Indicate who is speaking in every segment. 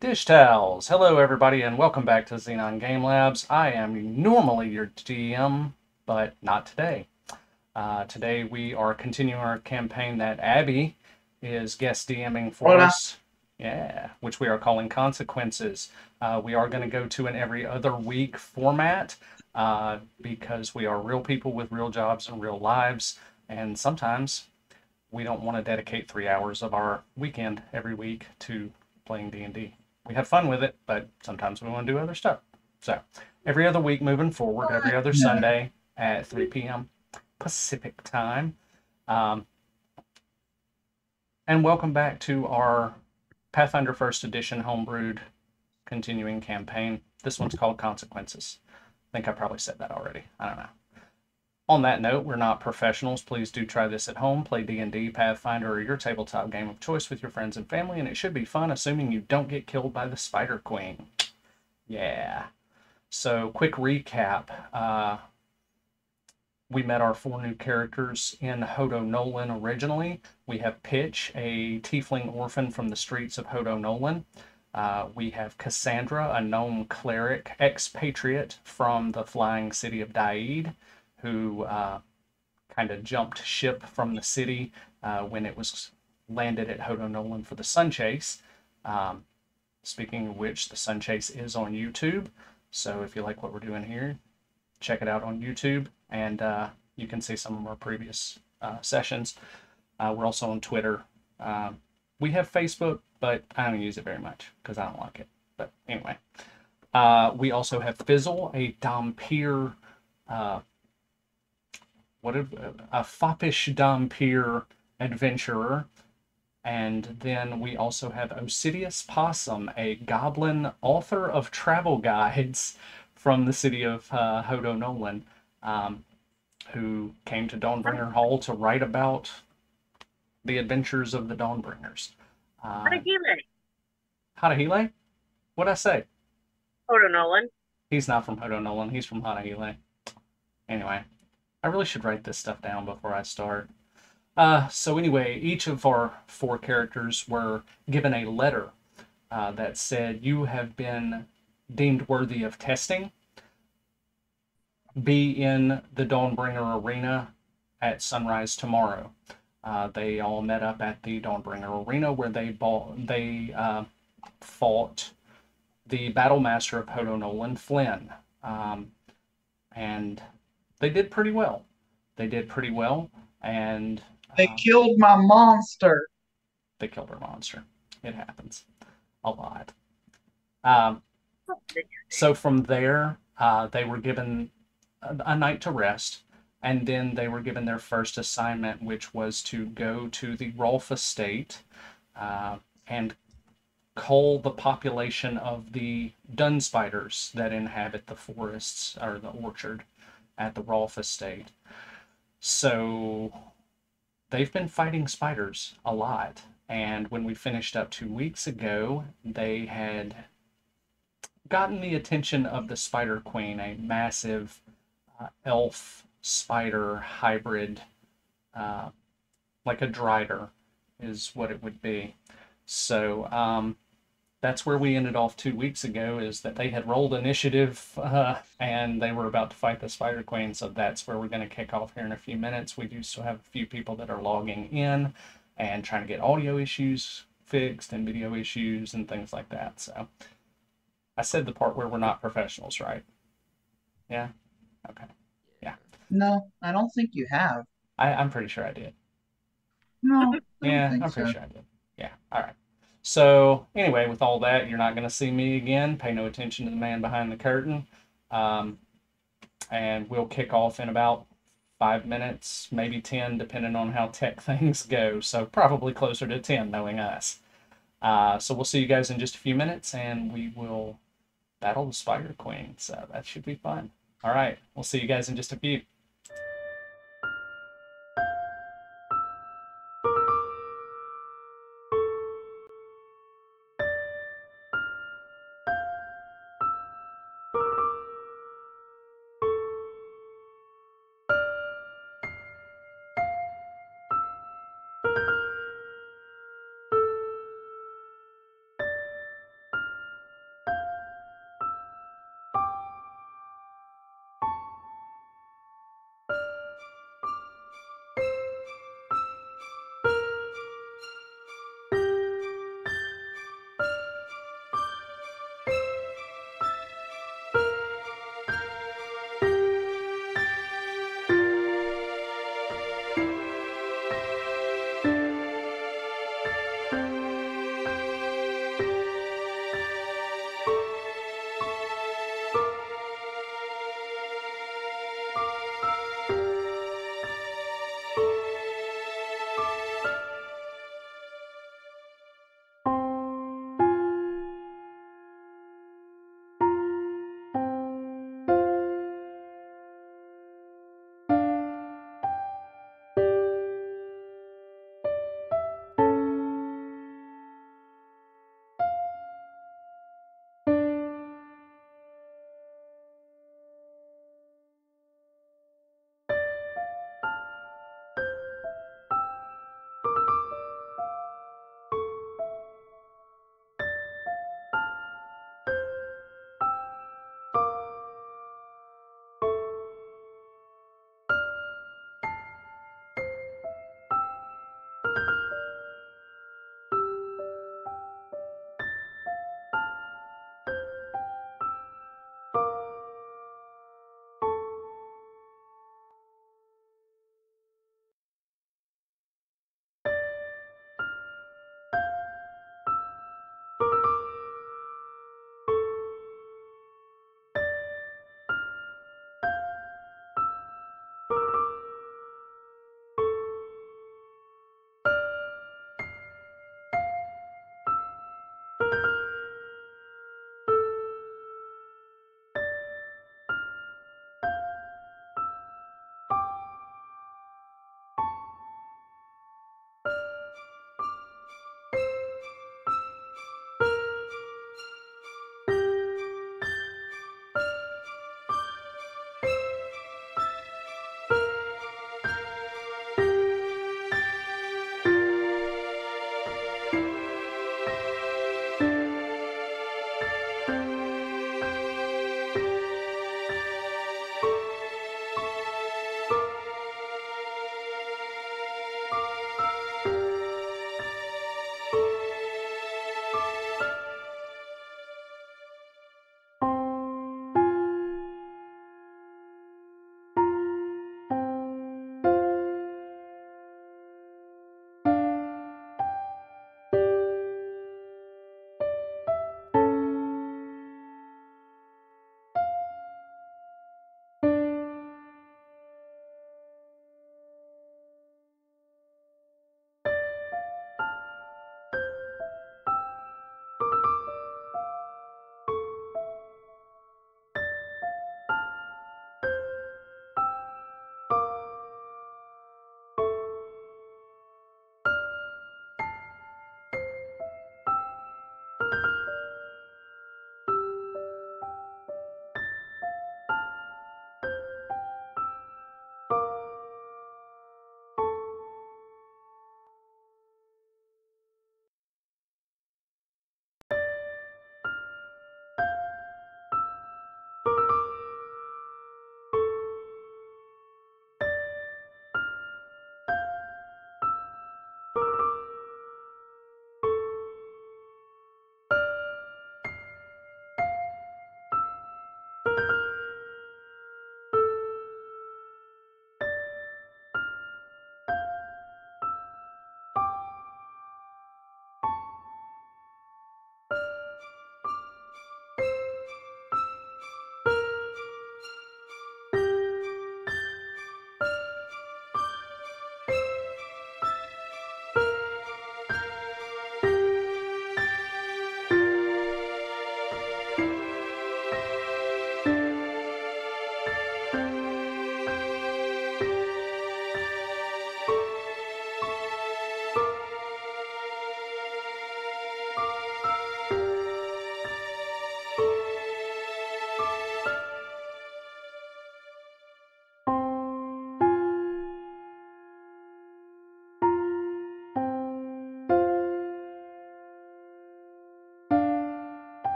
Speaker 1: Dish towels. Hello, everybody, and welcome back to Xenon Game Labs. I am normally your DM, but not today. Uh, today we are continuing our campaign that Abby is guest DMing for
Speaker 2: Hola.
Speaker 1: us. Yeah, which we are calling Consequences. Uh, we are going to go to an every other week format uh, because we are real people with real jobs and real lives, and sometimes we don't want to dedicate three hours of our weekend every week to playing D&D. We have fun with it, but sometimes we want to do other stuff. So every other week moving forward, every other Sunday at 3 p.m. Pacific time. Um, and welcome back to our Pathfinder First Edition homebrewed continuing campaign. This one's called Consequences. I think I probably said that already. I don't know. On that note, we're not professionals. Please do try this at home. Play D&D, Pathfinder, or your tabletop game of choice with your friends and family, and it should be fun, assuming you don't get killed by the Spider Queen. Yeah. So, quick recap. Uh, we met our four new characters in Hodo Nolan originally. We have Pitch, a tiefling orphan from the streets of Hodo Nolan. Uh, we have Cassandra, a gnome cleric expatriate from the flying city of Daid, who uh, kind of jumped ship from the city uh, when it was landed at Hodo Nolan for the Sun Chase. Um, speaking of which, the Sun Chase is on YouTube. So if you like what we're doing here, check it out on YouTube, and uh, you can see some of our previous uh, sessions. Uh, we're also on Twitter. Um, we have Facebook, but I don't use it very much because I don't like it. But anyway, uh, we also have Fizzle, a dhampir, uh, what if, a foppish dhampir adventurer. And then we also have Osidius Possum, a goblin author of travel guides from the city of uh, Hodo Nolan, um, who came to Dawnbringer Hall to write about the adventures of the Dawnbringers. Uh. Hadahile? What'd I say?
Speaker 3: Hodo Nolan.
Speaker 1: He's not from Hodo Nolan. He's from Hadahile. Anyway, I really should write this stuff down before I start. Uh, so anyway, each of our four characters were given a letter uh, that said, "You have been deemed worthy of testing. Be in the Dawnbringer arena at sunrise tomorrow." Uh, they all met up at the Dawnbringer arena where they bought, they uh, fought the battle master of Hodo Nolan, Flynn. Um, and they did pretty well. They did pretty well, and
Speaker 2: They
Speaker 1: uh,
Speaker 2: killed my monster.
Speaker 1: they killed our monster. It happens a lot. Um, so from there, uh, they were given a, a night to rest, and then they were given their first assignment, which was to go to the Rolf estate uh, and cull the population of the dun spiders that inhabit the forests or the orchard at the Rolf estate. So they've been fighting spiders a lot. And when we finished up two weeks ago, they had gotten the attention of the Spider Queen, a massive uh, elf spider hybrid, uh, like a drider, is what it would be. So um, that's where we ended off two weeks ago. Is that they had rolled initiative uh, and they were about to fight the Spider Queen. So that's where we're going to kick off here in a few minutes. We do still have a few people that are logging in and trying to get audio issues fixed and video issues and things like that. So I said the part where we're not professionals, right? Yeah. Okay.
Speaker 2: Yeah no, I don't think you have.
Speaker 1: I, I'm pretty sure I did.
Speaker 2: No, I
Speaker 1: Yeah, I'm pretty
Speaker 2: so.
Speaker 1: sure I did. Yeah. All right. So anyway, with all that, you're not going to see me again. Pay no attention to the man behind the curtain. Um, and we'll kick off in about five minutes, maybe ten, depending on how tech things go. So probably closer to ten, knowing us. Uh, so we'll see you guys in just a few minutes, and we will battle the Spider Queen. So that should be fun. All right. We'll see you guys in just a few.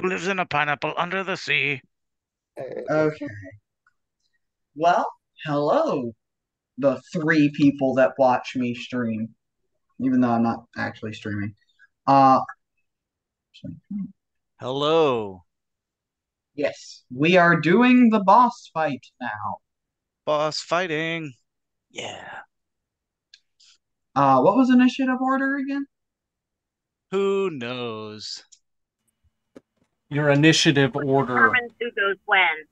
Speaker 3: Who lives in a pineapple under the sea.
Speaker 2: Okay. Well, hello, the three people that watch me stream, even though I'm not actually streaming. Uh,
Speaker 3: Hello,
Speaker 2: yes, we are doing the boss fight now.
Speaker 3: boss fighting. Yeah.
Speaker 2: Uh, what was initiative order again?
Speaker 3: Who knows?
Speaker 1: Your initiative order,
Speaker 4: determines who goes when.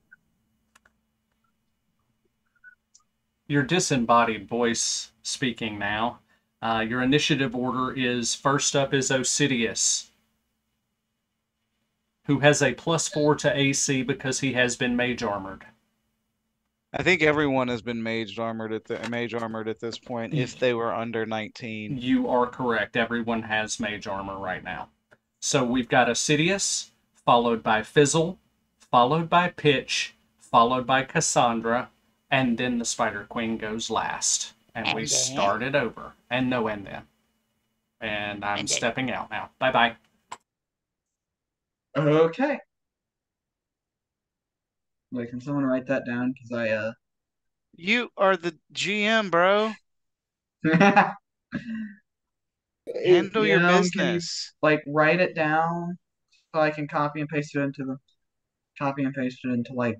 Speaker 1: your disembodied voice speaking now. Uh, your initiative order is first up is Osidius, who has a plus four to AC because he has been mage armored.
Speaker 3: I think everyone has been mage armored at the mage armored at this point if they were under 19.
Speaker 1: You are correct. Everyone has mage armor right now. So we've got Osidius, followed by Fizzle, followed by Pitch, followed by Cassandra, and then the Spider Queen goes last. And we
Speaker 3: And then-
Speaker 1: start it over. And no end then. And I'm
Speaker 3: And then-
Speaker 1: stepping out now. Bye bye.
Speaker 2: Okay. Wait, can someone write that down? Because I uh.
Speaker 3: You are the GM, bro. Handle your
Speaker 2: Yeah, can you-
Speaker 3: business.
Speaker 2: like write it down so I can copy and paste it into the copy and paste it into like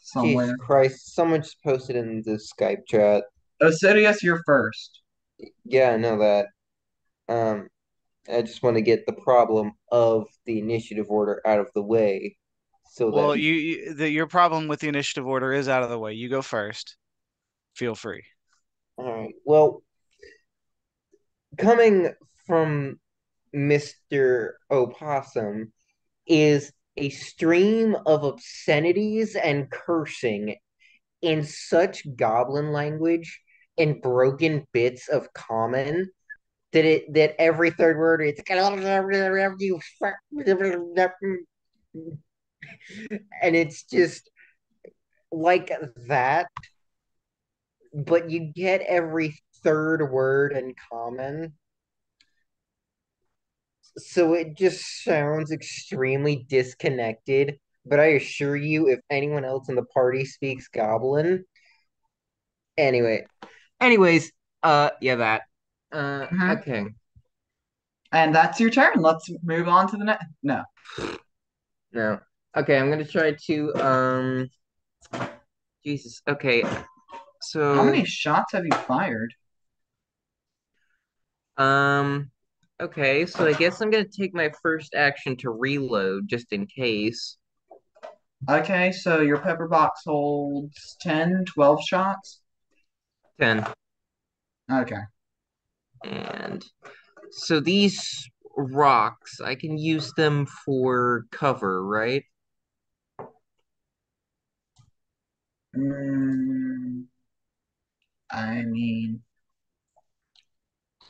Speaker 2: somewhere.
Speaker 5: Jesus Christ, someone just posted in the Skype chat.
Speaker 2: Osidius, you're first.
Speaker 5: Yeah, I know that. Um, I just want to get the problem of the initiative order out of the way, so that
Speaker 3: Well, you, you the, your problem with the initiative order is out of the way. You go first. Feel free.
Speaker 5: All right. Well, coming from Mr. Opossum is a stream of obscenities and cursing in such goblin language and broken bits of common that it that every third word it's and it's just like that but you get every third word in common. So it just sounds extremely disconnected. But I assure you, if anyone else in the party speaks Goblin, anyway, anyways, uh, yeah, that, uh,
Speaker 2: Mhm.
Speaker 5: okay,
Speaker 2: And that's your turn. Let's move on to the next. No.
Speaker 5: no, okay, I'm gonna try to, um, Jesus, okay, so,
Speaker 2: How many shots have you fired?
Speaker 5: um, okay, so I guess I'm gonna take my first action to reload just in case.
Speaker 2: Okay, so your pepper box holds 10, 12 shots.
Speaker 5: 10.
Speaker 2: Okay.
Speaker 5: And so these rocks, I can use them for cover, right?
Speaker 2: Mm, I mean,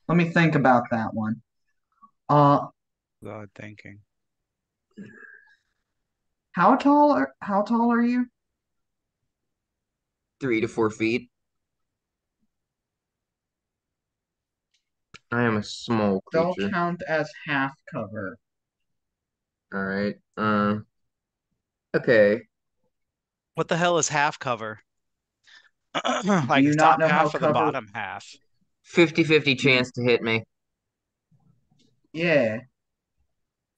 Speaker 2: let me think about that one. Uh,
Speaker 3: God thinking.
Speaker 2: how tall are how tall are you?
Speaker 5: Three to four feet. I am a small
Speaker 2: They'll
Speaker 5: creature.
Speaker 2: count as half cover.
Speaker 5: All right. Um. okay.
Speaker 3: What the hell is half cover?
Speaker 2: Do
Speaker 3: Like
Speaker 2: you
Speaker 3: the
Speaker 2: not
Speaker 3: top
Speaker 2: know how
Speaker 3: half or the bottom half?
Speaker 5: 50-50 chance to hit me.
Speaker 2: Yeah.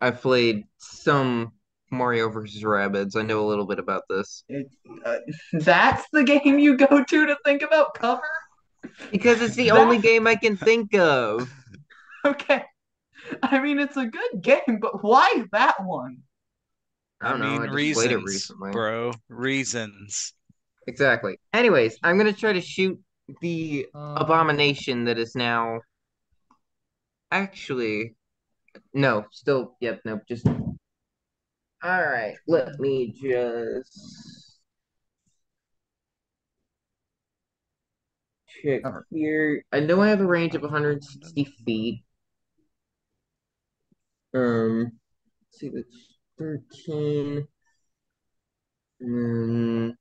Speaker 5: I've played some Mario versus Rabbids. I know a little bit about this.
Speaker 2: It, uh, that's the game you go to to think about cover?
Speaker 5: Because it's the
Speaker 2: That-
Speaker 5: only game I can think of.
Speaker 2: Okay. I mean, it's a good game, but why that one?
Speaker 5: I don't know.
Speaker 3: mean,
Speaker 5: I just
Speaker 3: reasons,
Speaker 5: played it recently.
Speaker 3: bro. Reasons.
Speaker 5: Exactly. Anyways, I'm gonna try to shoot the abomination that is now actually no, still yep, nope, just all right. Let me just check here. I know I have a range of 160 feet. Um, let's see, that's 13. Mm,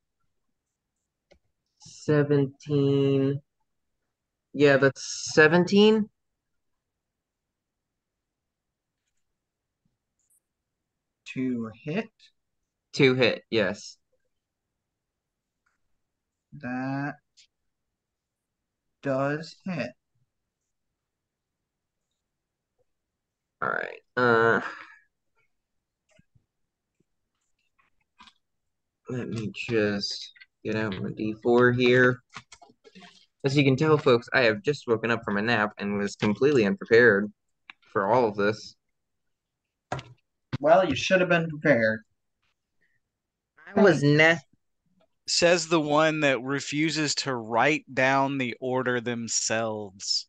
Speaker 5: 17. Yeah, that's 17.
Speaker 2: To hit.
Speaker 5: Two hit, yes.
Speaker 2: That does hit.
Speaker 5: All right. Uh, let me just get out my D4 here. As you can tell, folks, I have just woken up from a nap and was completely unprepared for all of this.
Speaker 2: Well, you should have been prepared.
Speaker 5: I was ne
Speaker 3: Says the one that refuses to write down the order themselves.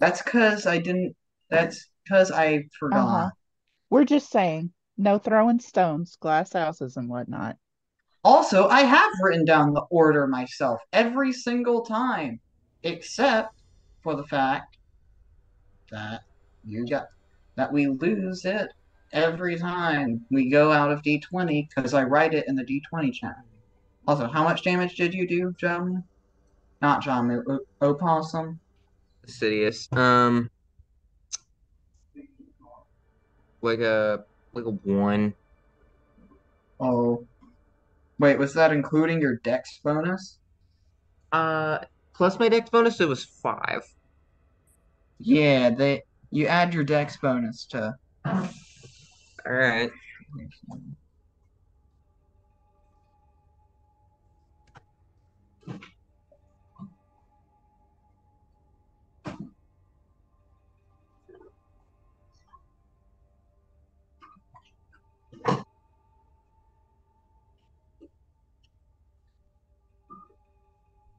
Speaker 2: That's because I didn't. That's because I forgot.
Speaker 4: Uh-huh. We're just saying, no throwing stones, glass houses, and whatnot.
Speaker 2: Also, I have written down the order myself every single time, except for the fact that you got that we lose it every time we go out of D20 because I write it in the D20 chat. Also, how much damage did you do, John? Not John, o- Opossum.
Speaker 5: Sidious. Um, like a like a one.
Speaker 2: Oh, wait, was that including your Dex bonus?
Speaker 5: Uh, plus my dex bonus, it was five.
Speaker 2: Yeah, they. You add your Dex bonus to.
Speaker 5: All right.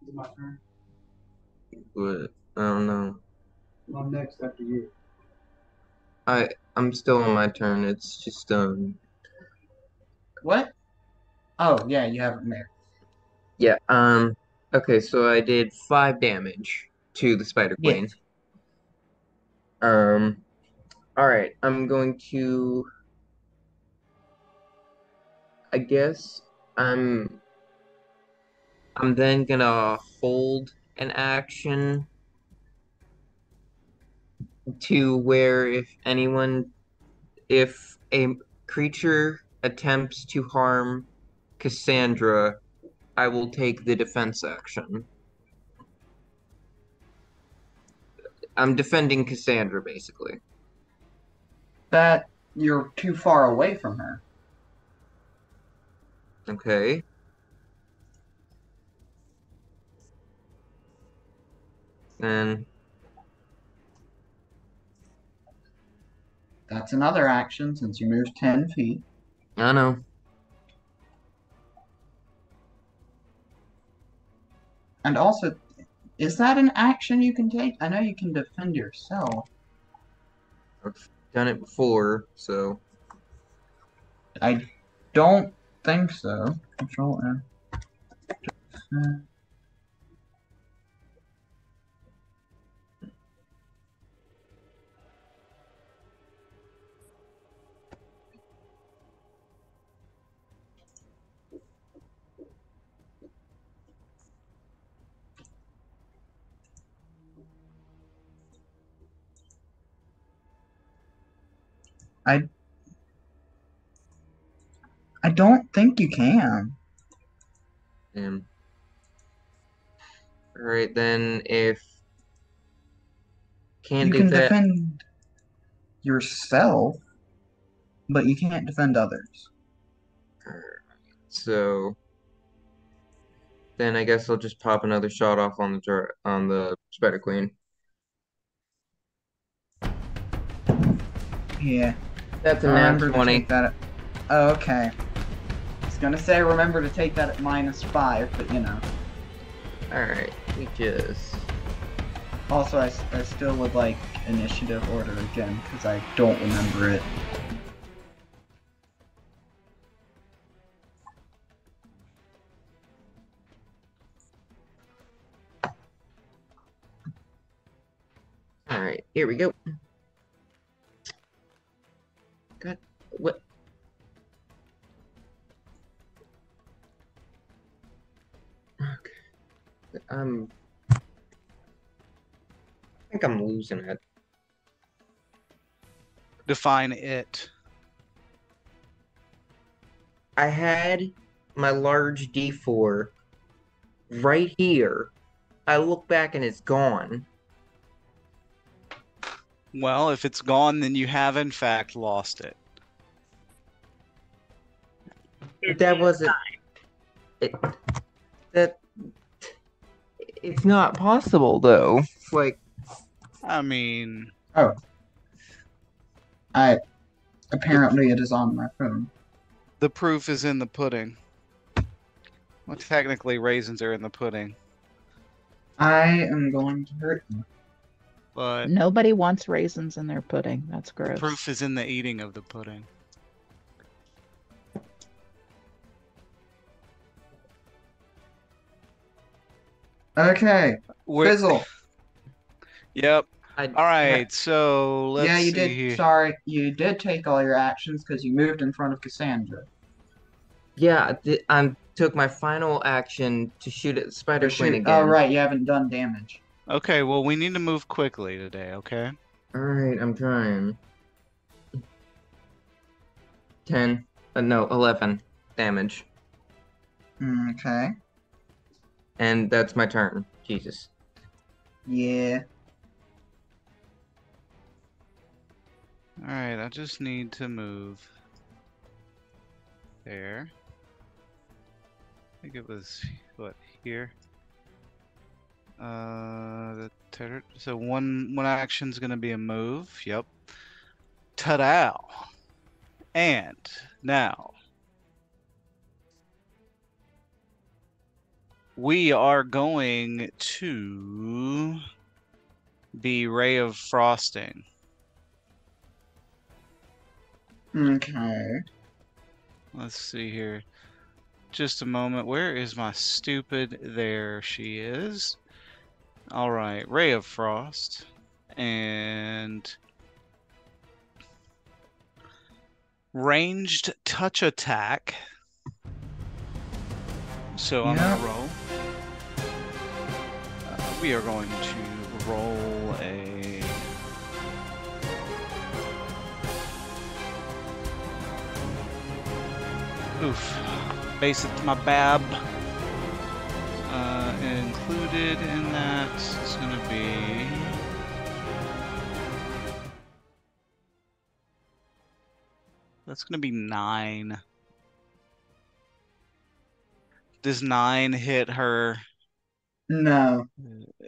Speaker 6: Is my turn?
Speaker 5: But I don't know.
Speaker 6: I'm next after you.
Speaker 5: I I'm still on my turn. It's just um
Speaker 2: What? Oh, yeah, you have it there.
Speaker 5: yeah um okay. So I did five damage to the Spider
Speaker 2: Yeah.
Speaker 5: Queen. Um, all right. I'm going to. I guess I'm. I'm then gonna hold an action to where if anyone, if a creature attempts to harm Cassandra, I will take the defense action. I'm defending Cassandra basically.
Speaker 2: That you're too far away from her.
Speaker 5: Okay. And
Speaker 2: That's another action since you moved 10 feet.
Speaker 5: I know.
Speaker 2: And also, is that an action you can take? I know you can defend yourself.
Speaker 5: I've done it before, so
Speaker 2: I don't think so. Control F. I I don't think you can.
Speaker 5: um all right then if can't
Speaker 2: You
Speaker 5: do
Speaker 2: can defend yourself, but you can't defend others.
Speaker 5: so then I guess I'll just pop another shot off on the dra- on the Spider Queen.
Speaker 2: Yeah.
Speaker 5: That's a nat
Speaker 2: Remember
Speaker 5: 20.
Speaker 2: that at, oh, okay. I was gonna say remember to take that at minus five, but you know.
Speaker 5: Alright, we just
Speaker 2: Also, I still would like initiative order again because I don't remember it.
Speaker 5: Alright, here we go. What? Okay. Um, I think I'm losing it.
Speaker 3: Define it.
Speaker 5: I had my large D4 right here. I look back and it's gone.
Speaker 3: Well, if it's gone, then you have in fact lost it.
Speaker 7: It
Speaker 5: That wasn't. It, that. It's not possible though. Like,
Speaker 3: I mean, oh,
Speaker 2: I apparently it is on my phone.
Speaker 3: the proof is in the pudding. Well, technically, raisins are in the pudding,
Speaker 2: I am going to hurt you.
Speaker 3: but
Speaker 4: Nobody wants raisins in their pudding. That's gross.
Speaker 3: proof is in the eating of the pudding.
Speaker 2: Okay,
Speaker 3: We're-
Speaker 2: Fizzle.
Speaker 3: Yep.
Speaker 5: I.
Speaker 3: All right. So let's
Speaker 2: yeah, you
Speaker 3: see
Speaker 2: did.
Speaker 3: here.
Speaker 2: Sorry, you did take all your actions because you moved in front of Cassandra.
Speaker 5: Yeah, th- I took my final action to shoot at Spider Queen
Speaker 2: shoot-
Speaker 5: again.
Speaker 2: Oh, right, you haven't done damage.
Speaker 3: Okay. Well, we need to move quickly today. Okay.
Speaker 5: All right, I'm trying. Ten. Uh, no, eleven damage,
Speaker 2: Okay.
Speaker 5: And that's my turn. Jesus.
Speaker 2: Yeah.
Speaker 3: All right. I just need to move there. I think it was what here. Uh, the ter- so one one action's gonna be a move. Yep. Ta-da! And now we are going to be Ray of Frosting.
Speaker 2: Okay.
Speaker 3: Let's see here. Just a moment. Where is my stupid? There she is. All right, Ray of Frost. And ranged touch attack. So I'm
Speaker 2: Yeah.
Speaker 3: gonna roll. We are going to roll a. Oof. Base it my bab. Uh, included in that is going to be. That's going to be nine. Does nine hit her?
Speaker 2: No.
Speaker 3: Uh,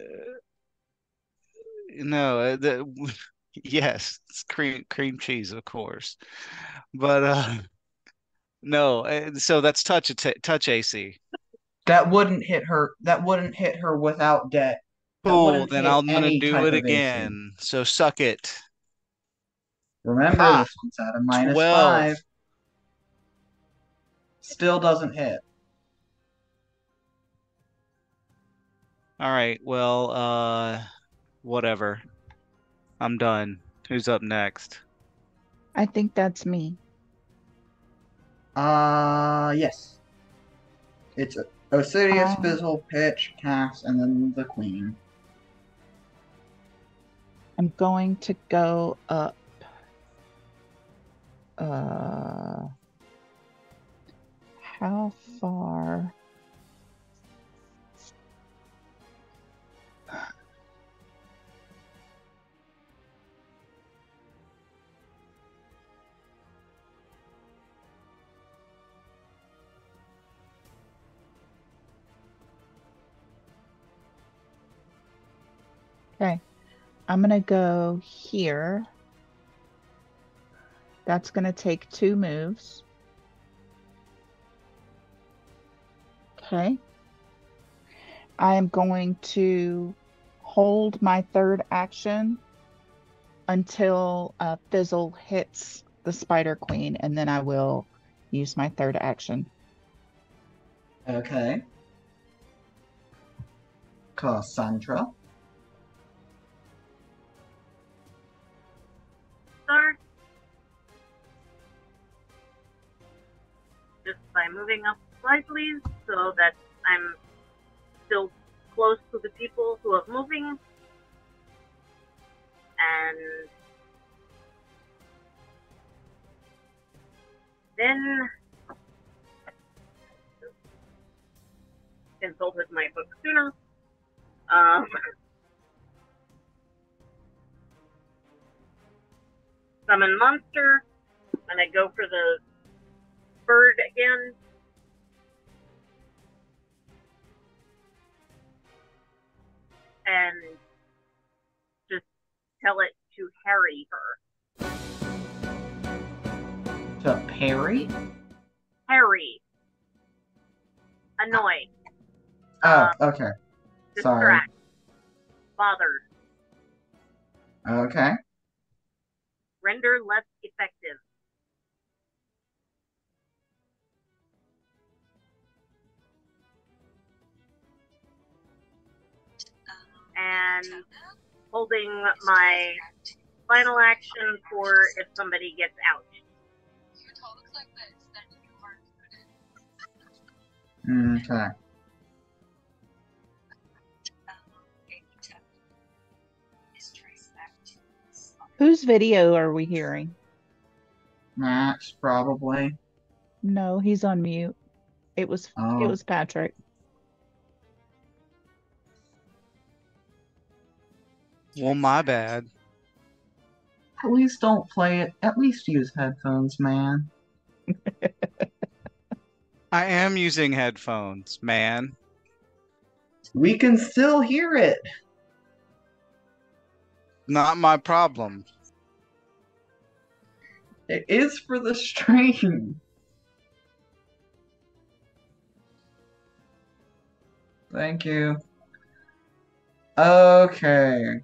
Speaker 3: no, uh, the, yes, it's cream cream cheese, of course, but uh, no. uh, So that's touch touch AC.
Speaker 2: That wouldn't hit her. That wouldn't hit her without debt.
Speaker 3: Cool. Then I'm gonna do it
Speaker 2: of AC.
Speaker 3: again. So suck it.
Speaker 2: Remember,
Speaker 3: Ha!
Speaker 2: this one's at a minus
Speaker 3: 12.
Speaker 2: five. Still doesn't hit.
Speaker 3: All right. Well, uh, whatever. I'm done. Who's up next?
Speaker 4: I think that's me.
Speaker 2: Uh, yes. It's Osiris,
Speaker 4: Um,
Speaker 2: Fizzle, Pitch, Cass, and then the Queen.
Speaker 4: I'm going to go up. Uh, how far? Okay, I'm gonna go here. That's gonna take two moves. Okay. I am going to hold my third action until Fizzle hits the Spider Queen, and then I will use my third action.
Speaker 2: Okay. Cassandra.
Speaker 7: just by moving up slightly so that I'm still close to the people who are moving. And then consulted my book sooner. Um, summon monster, and I go for the bird again. And just tell it to harry her.
Speaker 2: To parry?
Speaker 7: Harry. Annoy.
Speaker 2: Oh, uh, okay. Sorry.
Speaker 7: Distract. Bothered.
Speaker 2: Okay.
Speaker 7: Render less effective. And holding my final action for if somebody gets out.
Speaker 2: Mm, okay.
Speaker 4: Whose video are we hearing?
Speaker 2: Max, probably.
Speaker 4: No, he's on mute. It was
Speaker 2: Oh.
Speaker 4: it was Patrick.
Speaker 3: Well, my bad.
Speaker 2: At least don't play it. At least use headphones, man.
Speaker 3: I am using headphones, man.
Speaker 2: We can still hear it.
Speaker 3: Not my problem.
Speaker 2: It is for the stream. Thank you. Okay.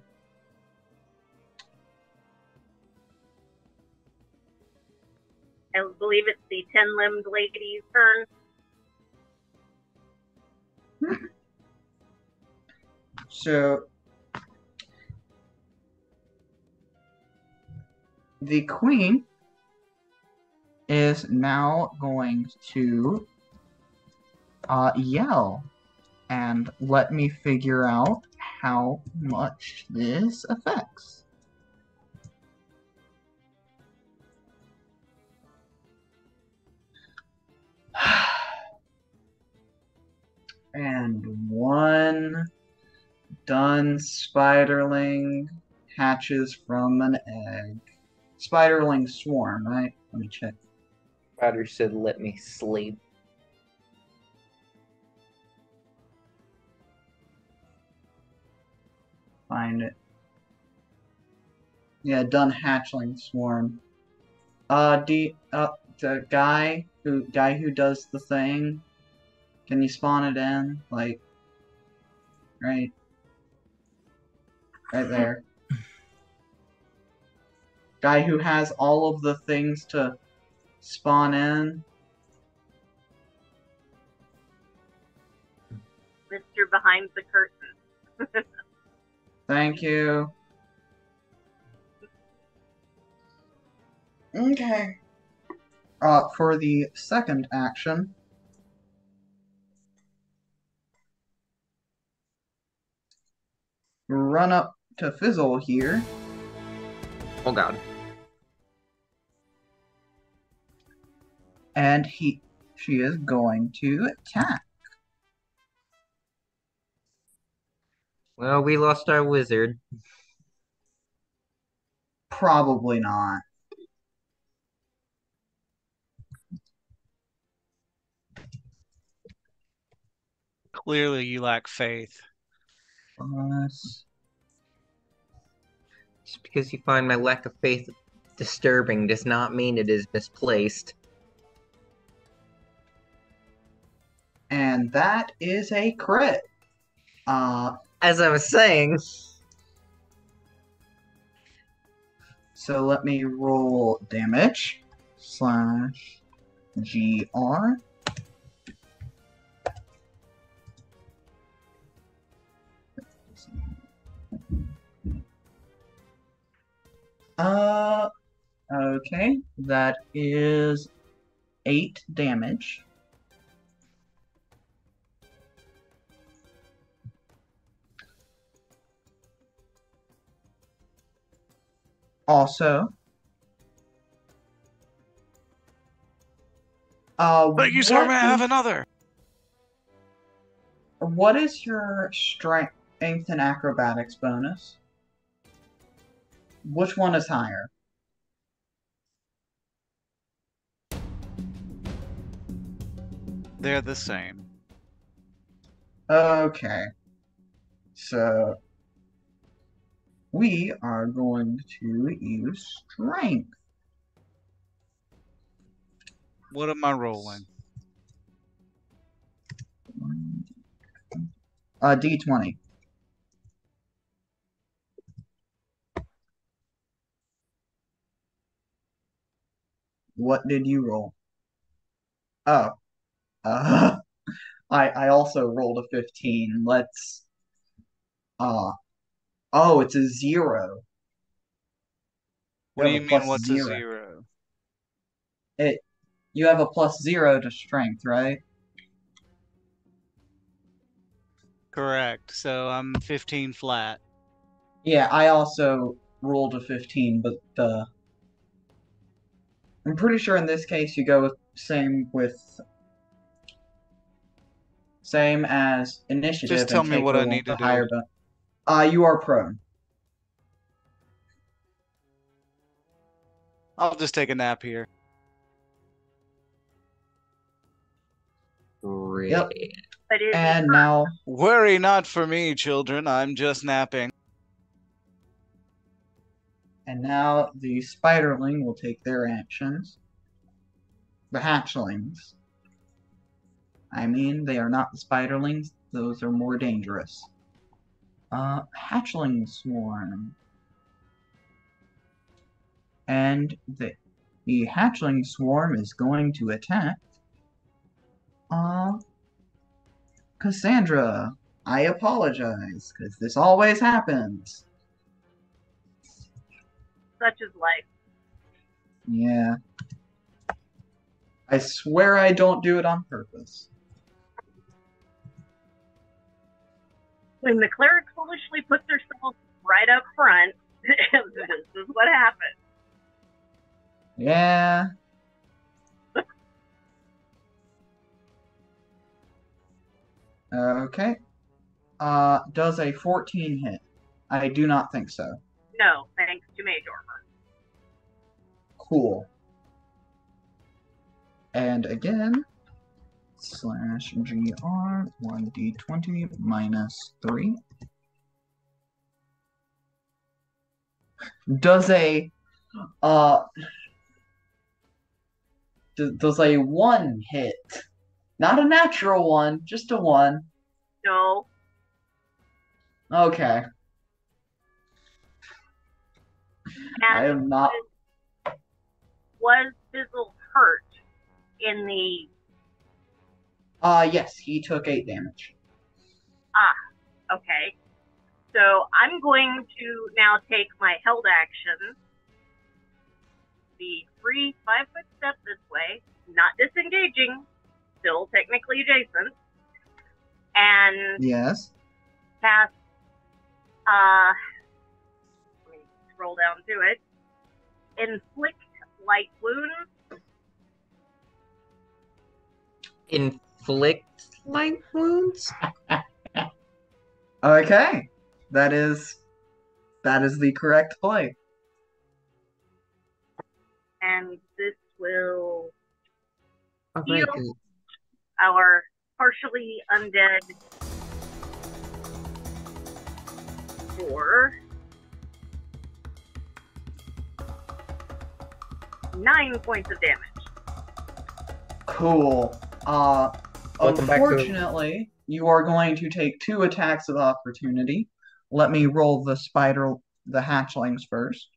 Speaker 7: I believe it's the ten limbed lady's turn.
Speaker 2: So the queen is now going to uh, yell and let me figure out how much this affects. And one done spiderling hatches from an egg. Spiderling swarm, right? Let me check.
Speaker 5: Spider said, "Let me sleep."
Speaker 2: Find it. Yeah, done hatchling swarm. Uh, D, uh, the guy who guy who does the thing. Can you spawn it in? Like, right, right there. Guy who has all of the things to spawn in.
Speaker 7: Mr. Behind the Curtain.
Speaker 2: Thank you. Okay. Uh, for the second action, run up to Fizzle here,
Speaker 5: Oh God.
Speaker 2: and he, she is going to attack.
Speaker 5: Well, we lost our wizard.
Speaker 2: Probably not.
Speaker 3: Clearly, you lack faith.
Speaker 2: Plus,
Speaker 5: Just because you find my lack of faith disturbing does not mean it is misplaced.
Speaker 2: and that is a crit. Uh,
Speaker 5: As I was saying,
Speaker 2: So let me roll damage slash GR. Uh, okay, that is eight damage. Also, uh,
Speaker 3: Thank you, sir. May I have another?
Speaker 2: what is your strength and acrobatics bonus? Which one is higher?
Speaker 3: They're the same.
Speaker 2: Okay. So we are going to use strength.
Speaker 3: What am I rolling?
Speaker 2: Uh, D20. What did you roll? Oh. Uh, I I also rolled a 15. Let's uh oh, it's a zero.
Speaker 3: What do you mean? What's a zero?
Speaker 2: It you have a plus zero to strength, right?
Speaker 3: Correct. So I'm 15 flat.
Speaker 2: Yeah, I also rolled a 15, but uh I'm pretty sure in this case you go with same with same as initiative.
Speaker 3: Just tell me what I need to
Speaker 2: the
Speaker 3: do.
Speaker 2: higher bon- Uh, you are prone.
Speaker 3: I'll just take a nap here.
Speaker 5: Great.
Speaker 2: Yep. And now,
Speaker 3: Worry not for me, children. I'm just napping.
Speaker 2: And now the spiderling will take their actions. The hatchlings. I mean, they are not the spiderlings. Those are more dangerous. Uh, hatchling swarm. And the the hatchling swarm is going to attack. Uh, Cassandra. I apologize, because this always happens.
Speaker 7: Such is life.
Speaker 2: Yeah. I swear I don't do it on purpose.
Speaker 7: When the cleric foolishly puts herself right up front, this is what happens.
Speaker 2: Yeah. Okay. Uh, does a 14 hit? I do not think so.
Speaker 7: No, thanks to mage armor.
Speaker 2: Cool. And again, slash gr 1d20 minus 3. Does a uh does a 1 hit? Not a natural one, just a 1.
Speaker 7: No,
Speaker 2: Okay. I am not
Speaker 7: was Fizzle hurt in the
Speaker 2: uh yes, he took 8 damage.
Speaker 7: Ah, okay. So I'm going to now take my held action, the free five foot step this way, not disengaging, still technically adjacent, and
Speaker 2: Yes.
Speaker 7: cast uh let me scroll down to it. Inflict light wounds.
Speaker 5: Inflict light wounds?
Speaker 2: Okay. That is that is the correct play.
Speaker 7: and this will
Speaker 5: All
Speaker 7: Heal.
Speaker 5: right, 'cause
Speaker 7: our partially undead for nine points of damage.
Speaker 2: Cool. Uh
Speaker 5: Welcome back to-
Speaker 2: unfortunately, you are going to take two attacks of opportunity. Let me roll the spider the hatchlings first.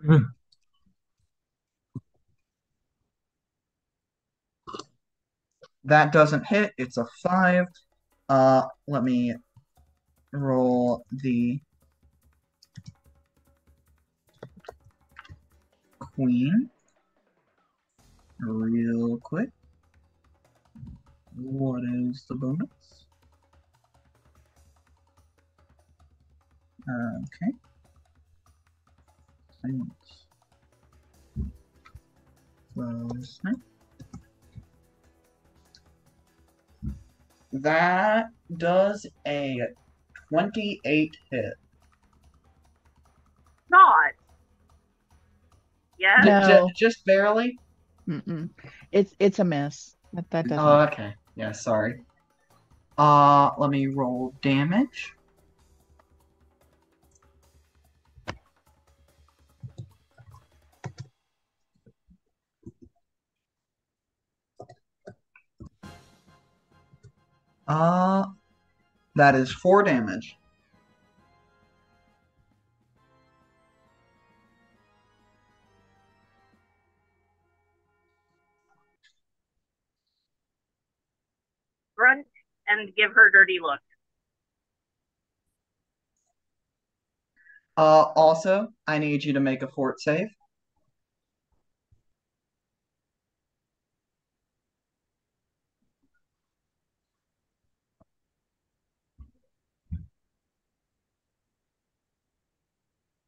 Speaker 2: That doesn't hit. It's a five. Uh, let me roll the queen real quick. What is the bonus? Okay. Thanks. Close. That does a 28 hit.
Speaker 7: Not. Yeah.
Speaker 4: No.
Speaker 2: ju- just barely?
Speaker 4: Mm-mm. It's it's a miss. That that doesn't.
Speaker 2: Oh, okay. Yeah, sorry. Uh, let me roll damage. Uh, that is four damage.
Speaker 7: Grunt and give her dirty look.
Speaker 2: Uh, also, I need you to make a fort save.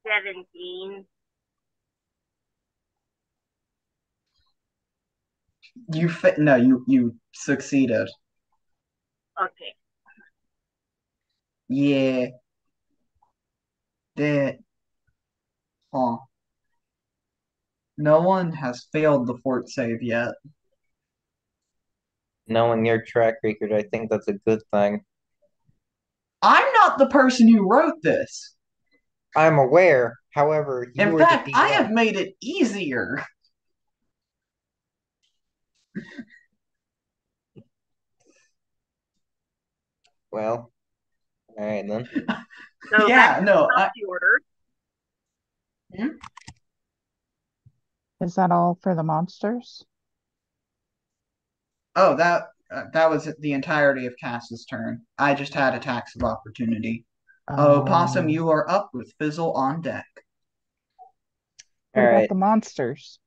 Speaker 7: Seventeen.
Speaker 2: You fit. No, you you succeeded.
Speaker 7: Okay.
Speaker 2: Yeah. That. Huh. No one has failed the fort save yet.
Speaker 8: Knowing your track record, I think that's a good thing.
Speaker 2: I'm not the person who wrote this.
Speaker 8: I'm aware, however, you
Speaker 2: In
Speaker 8: were the
Speaker 2: fact, I have made it easier.
Speaker 8: Well, all right then.
Speaker 7: So
Speaker 2: Yeah, no,
Speaker 7: to
Speaker 2: I,
Speaker 7: the order.
Speaker 4: Is that all for the monsters?
Speaker 2: oh, that uh, that was the entirety of Cass's turn. I just had attacks of opportunity. Oh, Possum, you are up with Fizzle on deck.
Speaker 4: What about
Speaker 8: right.
Speaker 4: the monsters?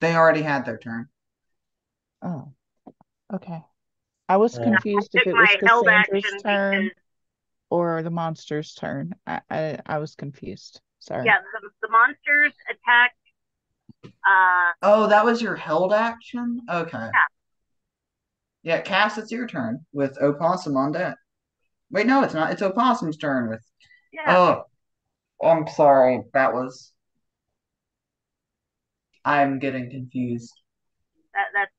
Speaker 2: They already had their turn.
Speaker 4: Oh, okay. I was
Speaker 8: Yeah.
Speaker 4: confused if it was Cassandra's turn
Speaker 7: because
Speaker 4: or the monster's turn. I, I I was confused. Sorry.
Speaker 7: yeah, the, the monsters attacked. Uh,
Speaker 2: Oh, that was your held action? Okay.
Speaker 7: Yeah.
Speaker 2: Yeah, Cass, it's your turn with Opossum on deck. Wait, no, it's not. It's Opossum's turn with.
Speaker 7: yeah.
Speaker 2: Oh, I'm sorry. That was. I'm getting confused.
Speaker 7: that that's.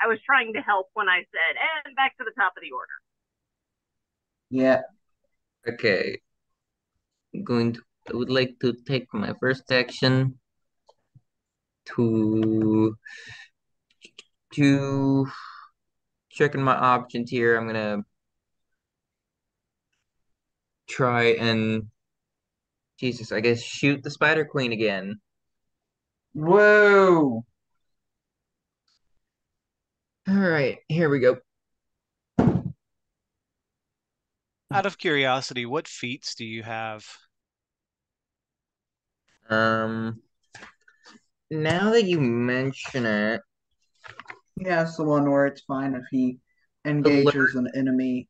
Speaker 7: I was trying to help when I said, and back to the top of the order.
Speaker 2: Yeah.
Speaker 5: Okay. I'm going to I would like to take my first action to to checking my options here. I'm gonna try and Jesus, I guess shoot the Spider Queen again.
Speaker 2: Whoa.
Speaker 5: All right, here we go.
Speaker 3: Out of curiosity, what feats do you have?
Speaker 5: Um, now that you mention it,
Speaker 2: Yeah, it's the one where it's fine if he engages an enemy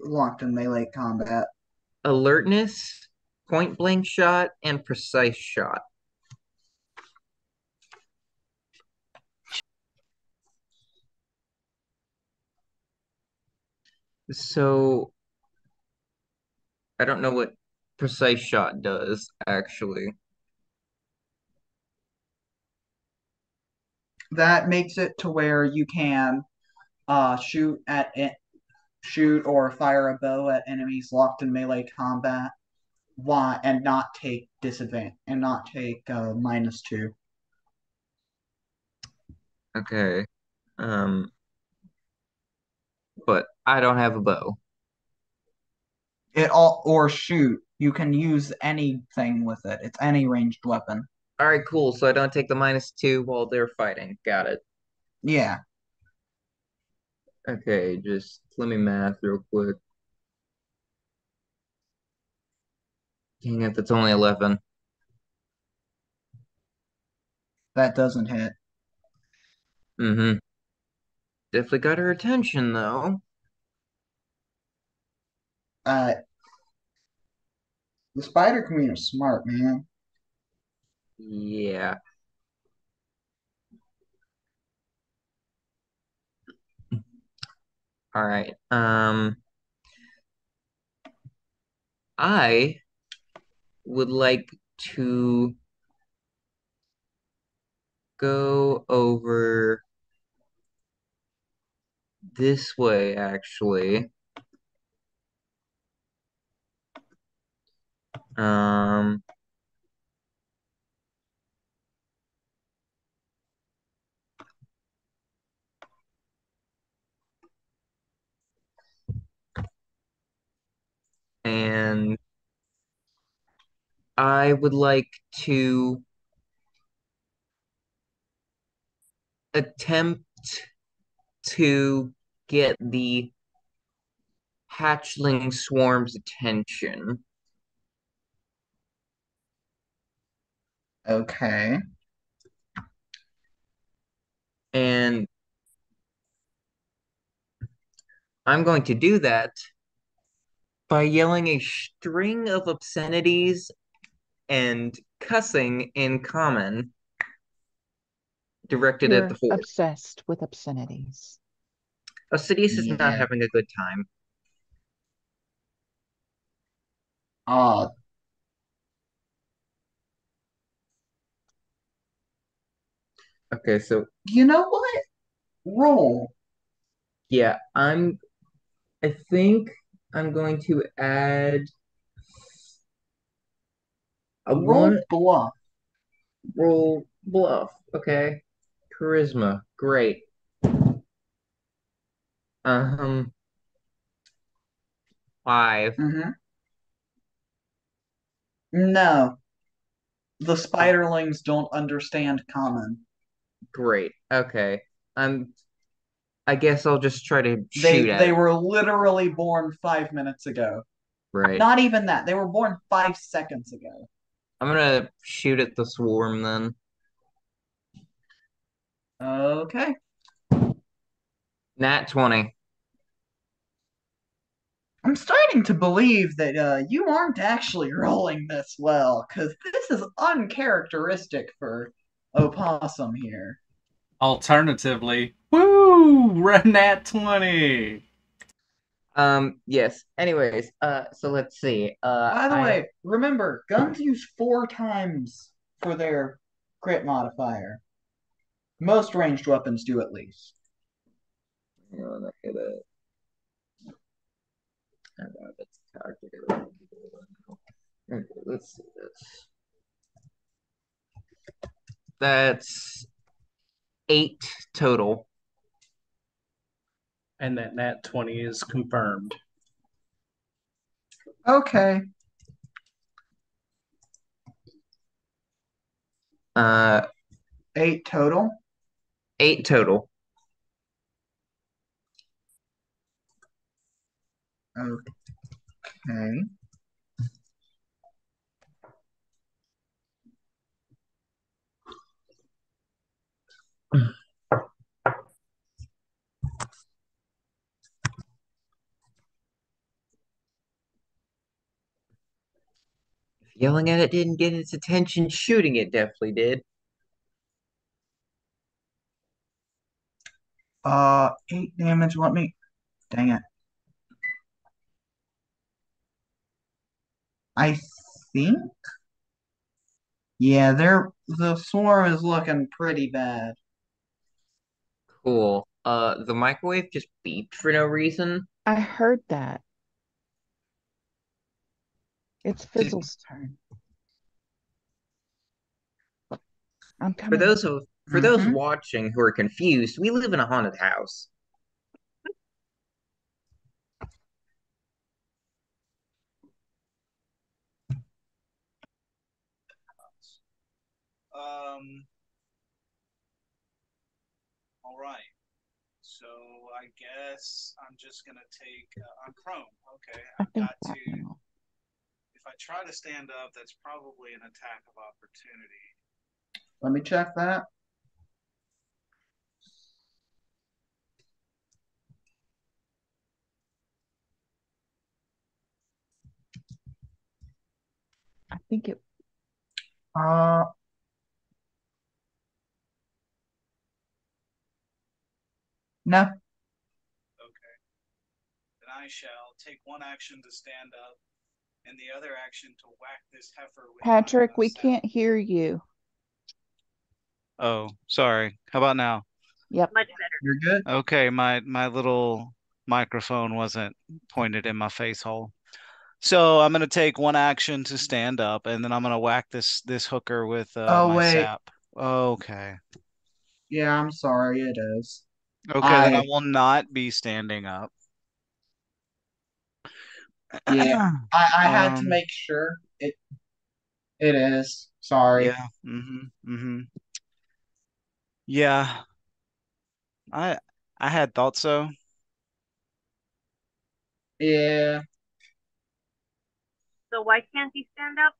Speaker 2: locked in melee combat.
Speaker 5: alertness, point blank shot, and precise shot. So I don't know what precise shot does actually.
Speaker 2: That makes it to where you can uh shoot at it, shoot or fire a bow at enemies locked in melee combat. Why and not take disadvantage and not take uh, minus two.
Speaker 5: Okay. Um, but I don't have a bow.
Speaker 2: It all or shoot. You can use anything with it. It's any ranged weapon.
Speaker 5: All right, cool. So I don't take the minus two while they're fighting. Got it.
Speaker 2: Yeah.
Speaker 5: Okay, just let me math real quick. Dang it, that's only 11.
Speaker 2: That doesn't hit.
Speaker 5: Mm-hmm. Definitely got her attention, though.
Speaker 2: Uh the Spider Queen is smart, man.
Speaker 5: Yeah. All right. Um, I would like to go over this way, actually. Um, and I would like to attempt to get the hatchling swarm's attention.
Speaker 2: Okay.
Speaker 5: And I'm going to do that by yelling a string of obscenities and cussing in common directed
Speaker 4: You're
Speaker 5: at the horde.
Speaker 4: obsessed with obscenities.
Speaker 5: Sidious is not
Speaker 2: Yeah.
Speaker 5: having a good time.
Speaker 2: Uh,
Speaker 5: Okay, so
Speaker 2: you know what? Roll.
Speaker 5: yeah, I'm I think I'm going to add a
Speaker 2: Roll
Speaker 5: one
Speaker 2: bluff.
Speaker 5: roll bluff. Okay. Charisma. Great. Um five.
Speaker 2: Mm-hmm. No. The spiderlings don't understand common.
Speaker 5: Great. Okay. I'm I guess I'll just try to
Speaker 2: They
Speaker 5: shoot at
Speaker 2: they
Speaker 5: it.
Speaker 2: were literally born five minutes ago.
Speaker 5: Right.
Speaker 2: Not even that. They were born five seconds ago.
Speaker 5: I'm gonna shoot at the swarm then.
Speaker 2: Okay.
Speaker 5: Nat 20.
Speaker 2: I'm starting to believe that uh, you aren't actually rolling this well, because this is uncharacteristic for Opossum here.
Speaker 1: Alternatively, woo, nat 20.
Speaker 5: Um, yes. Anyways, uh, so let's see. Uh,
Speaker 2: By the
Speaker 5: I-
Speaker 2: way, remember, guns use four times for their crit modifier. Most ranged weapons do at least.
Speaker 5: Hang on, I gotta. I got its calculator. Okay, let's see this. That's eight total.
Speaker 1: And then that nat 20 is confirmed.
Speaker 2: Okay.
Speaker 5: Uh,
Speaker 2: Eight total.
Speaker 5: Eight total.
Speaker 2: Okay.
Speaker 5: Yelling at it didn't get its attention. Shooting it definitely did.
Speaker 2: Uh, eight damage. Let me. Dang it. I think. Yeah, they're the swarm is looking pretty bad.
Speaker 5: Cool. Uh, the microwave just beeped for no reason.
Speaker 4: I heard that. It's Fizzle's turn. I'm coming.
Speaker 5: For those of for those
Speaker 2: Mhm.
Speaker 5: watching who are confused, we live in a haunted house.
Speaker 3: Um. All right. So I guess I'm just gonna take. Uh, I'm prone. Okay.
Speaker 4: I
Speaker 3: I've got to. If I try to stand up, that's probably an attack of opportunity.
Speaker 2: Let me check that.
Speaker 4: I think it.
Speaker 2: Uh, no.
Speaker 3: Okay. Then I shall take one action to stand up and the other action to whack this heifer with
Speaker 4: Patrick, we
Speaker 3: staff.
Speaker 4: can't hear you.
Speaker 3: Oh, sorry. How about now?
Speaker 4: Yep.
Speaker 7: Much better.
Speaker 2: You're good.
Speaker 3: Okay, my my little microphone wasn't pointed in my face hole. So I'm gonna take one action to stand up, and then I'm gonna whack this this hooker with uh,
Speaker 2: Oh,
Speaker 3: my
Speaker 2: wait.
Speaker 3: sap. Okay.
Speaker 2: Yeah, I'm sorry. It is.
Speaker 3: Okay, then I
Speaker 2: I-
Speaker 3: will not be standing up.
Speaker 2: Yeah. I, I had to
Speaker 3: Um,
Speaker 2: make sure it. It is. Sorry.
Speaker 3: Yeah. Mm-hmm. Mm-hmm. Yeah. I I had thought so.
Speaker 2: Yeah.
Speaker 7: So why can't he stand up?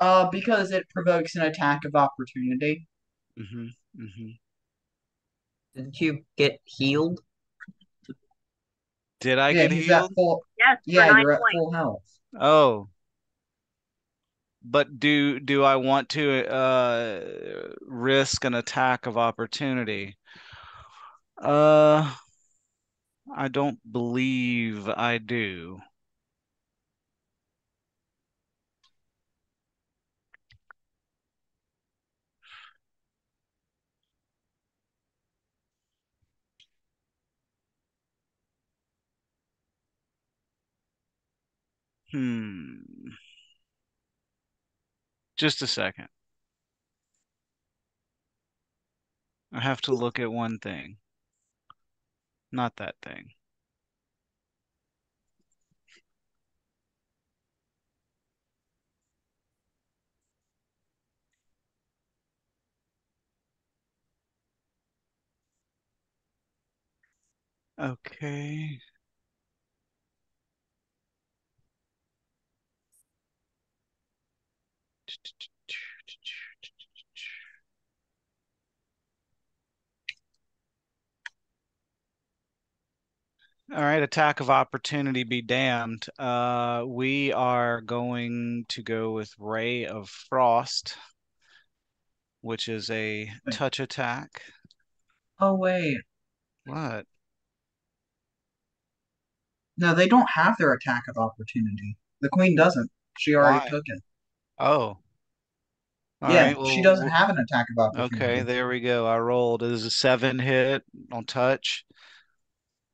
Speaker 2: Uh, because it provokes an attack of opportunity.
Speaker 3: Mm-hmm. Mm-hmm.
Speaker 9: Didn't you get healed?
Speaker 3: Did I
Speaker 2: yeah,
Speaker 3: get
Speaker 2: he's at
Speaker 3: healed?
Speaker 2: full.
Speaker 7: Yes,
Speaker 2: Yeah,
Speaker 7: for nine
Speaker 2: you're at
Speaker 7: points.
Speaker 2: full health.
Speaker 3: Oh. But do do I want to uh risk an attack of opportunity? Uh, I don't believe I do. Hmm. Just a second. I have to look at one thing. Not that thing. Okay. All right, attack of opportunity be damned. Uh, we are going to go with Ray of Frost, which is a touch attack.
Speaker 2: Oh wait,
Speaker 3: What?
Speaker 2: no, they don't have their attack of opportunity. The queen doesn't. She already
Speaker 3: Why?
Speaker 2: took it.
Speaker 3: Oh. All
Speaker 2: yeah,
Speaker 3: right,
Speaker 2: she doesn't have an attack of opportunity.
Speaker 3: Okay, there we go. I rolled. Is a seven hit on touch?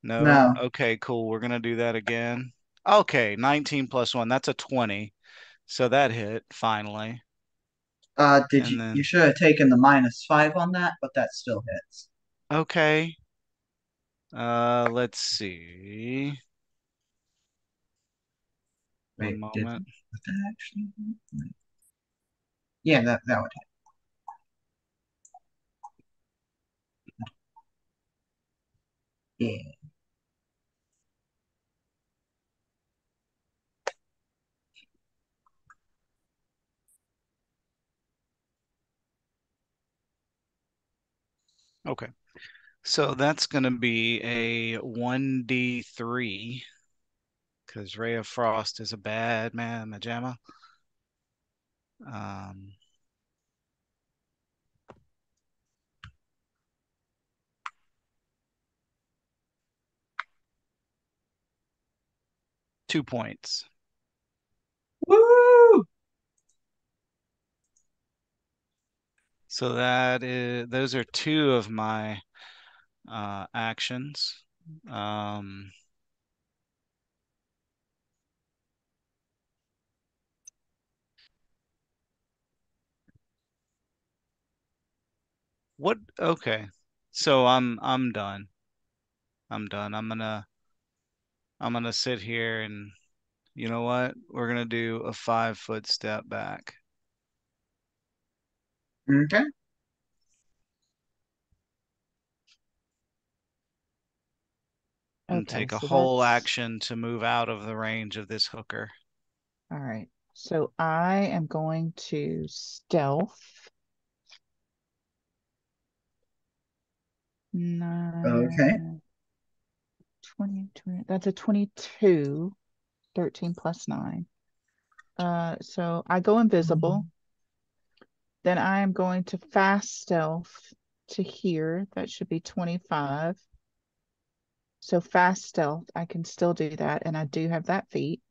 Speaker 3: No?
Speaker 2: No.
Speaker 3: Okay, cool. We're gonna do that again. Okay, 19 plus one. That's a 20. So that hit finally.
Speaker 2: Uh, did
Speaker 3: And
Speaker 2: you?
Speaker 3: then-
Speaker 2: You should have taken the minus five on that, but that still hits.
Speaker 3: Okay. Uh, let's see.
Speaker 2: Wait,
Speaker 3: One
Speaker 2: did
Speaker 3: moment.
Speaker 2: would that actually? Yeah, that that would hit. Yeah.
Speaker 3: Okay. So that's gonna be a 1d3 because Ray of Frost is a bad man, Majama. Um, two points.
Speaker 2: Woo!
Speaker 3: So that is those are two of my uh, actions. Um, what? Okay. So I'm I'm done. I'm done. I'm gonna I'm gonna sit here and you know what? We're gonna do a five foot step back.
Speaker 2: Okay.
Speaker 3: and
Speaker 4: Okay,
Speaker 3: take a
Speaker 4: so
Speaker 3: whole
Speaker 4: that's-
Speaker 3: action to move out of the range of this hooker.
Speaker 4: All right. So I am going to stealth. Nine, 20, 20, that's a 22, 13 plus 9. Uh, so I go invisible. Then I am going to fast stealth to here. That should be 25. So fast stealth, I can still do that, and I do have that feat.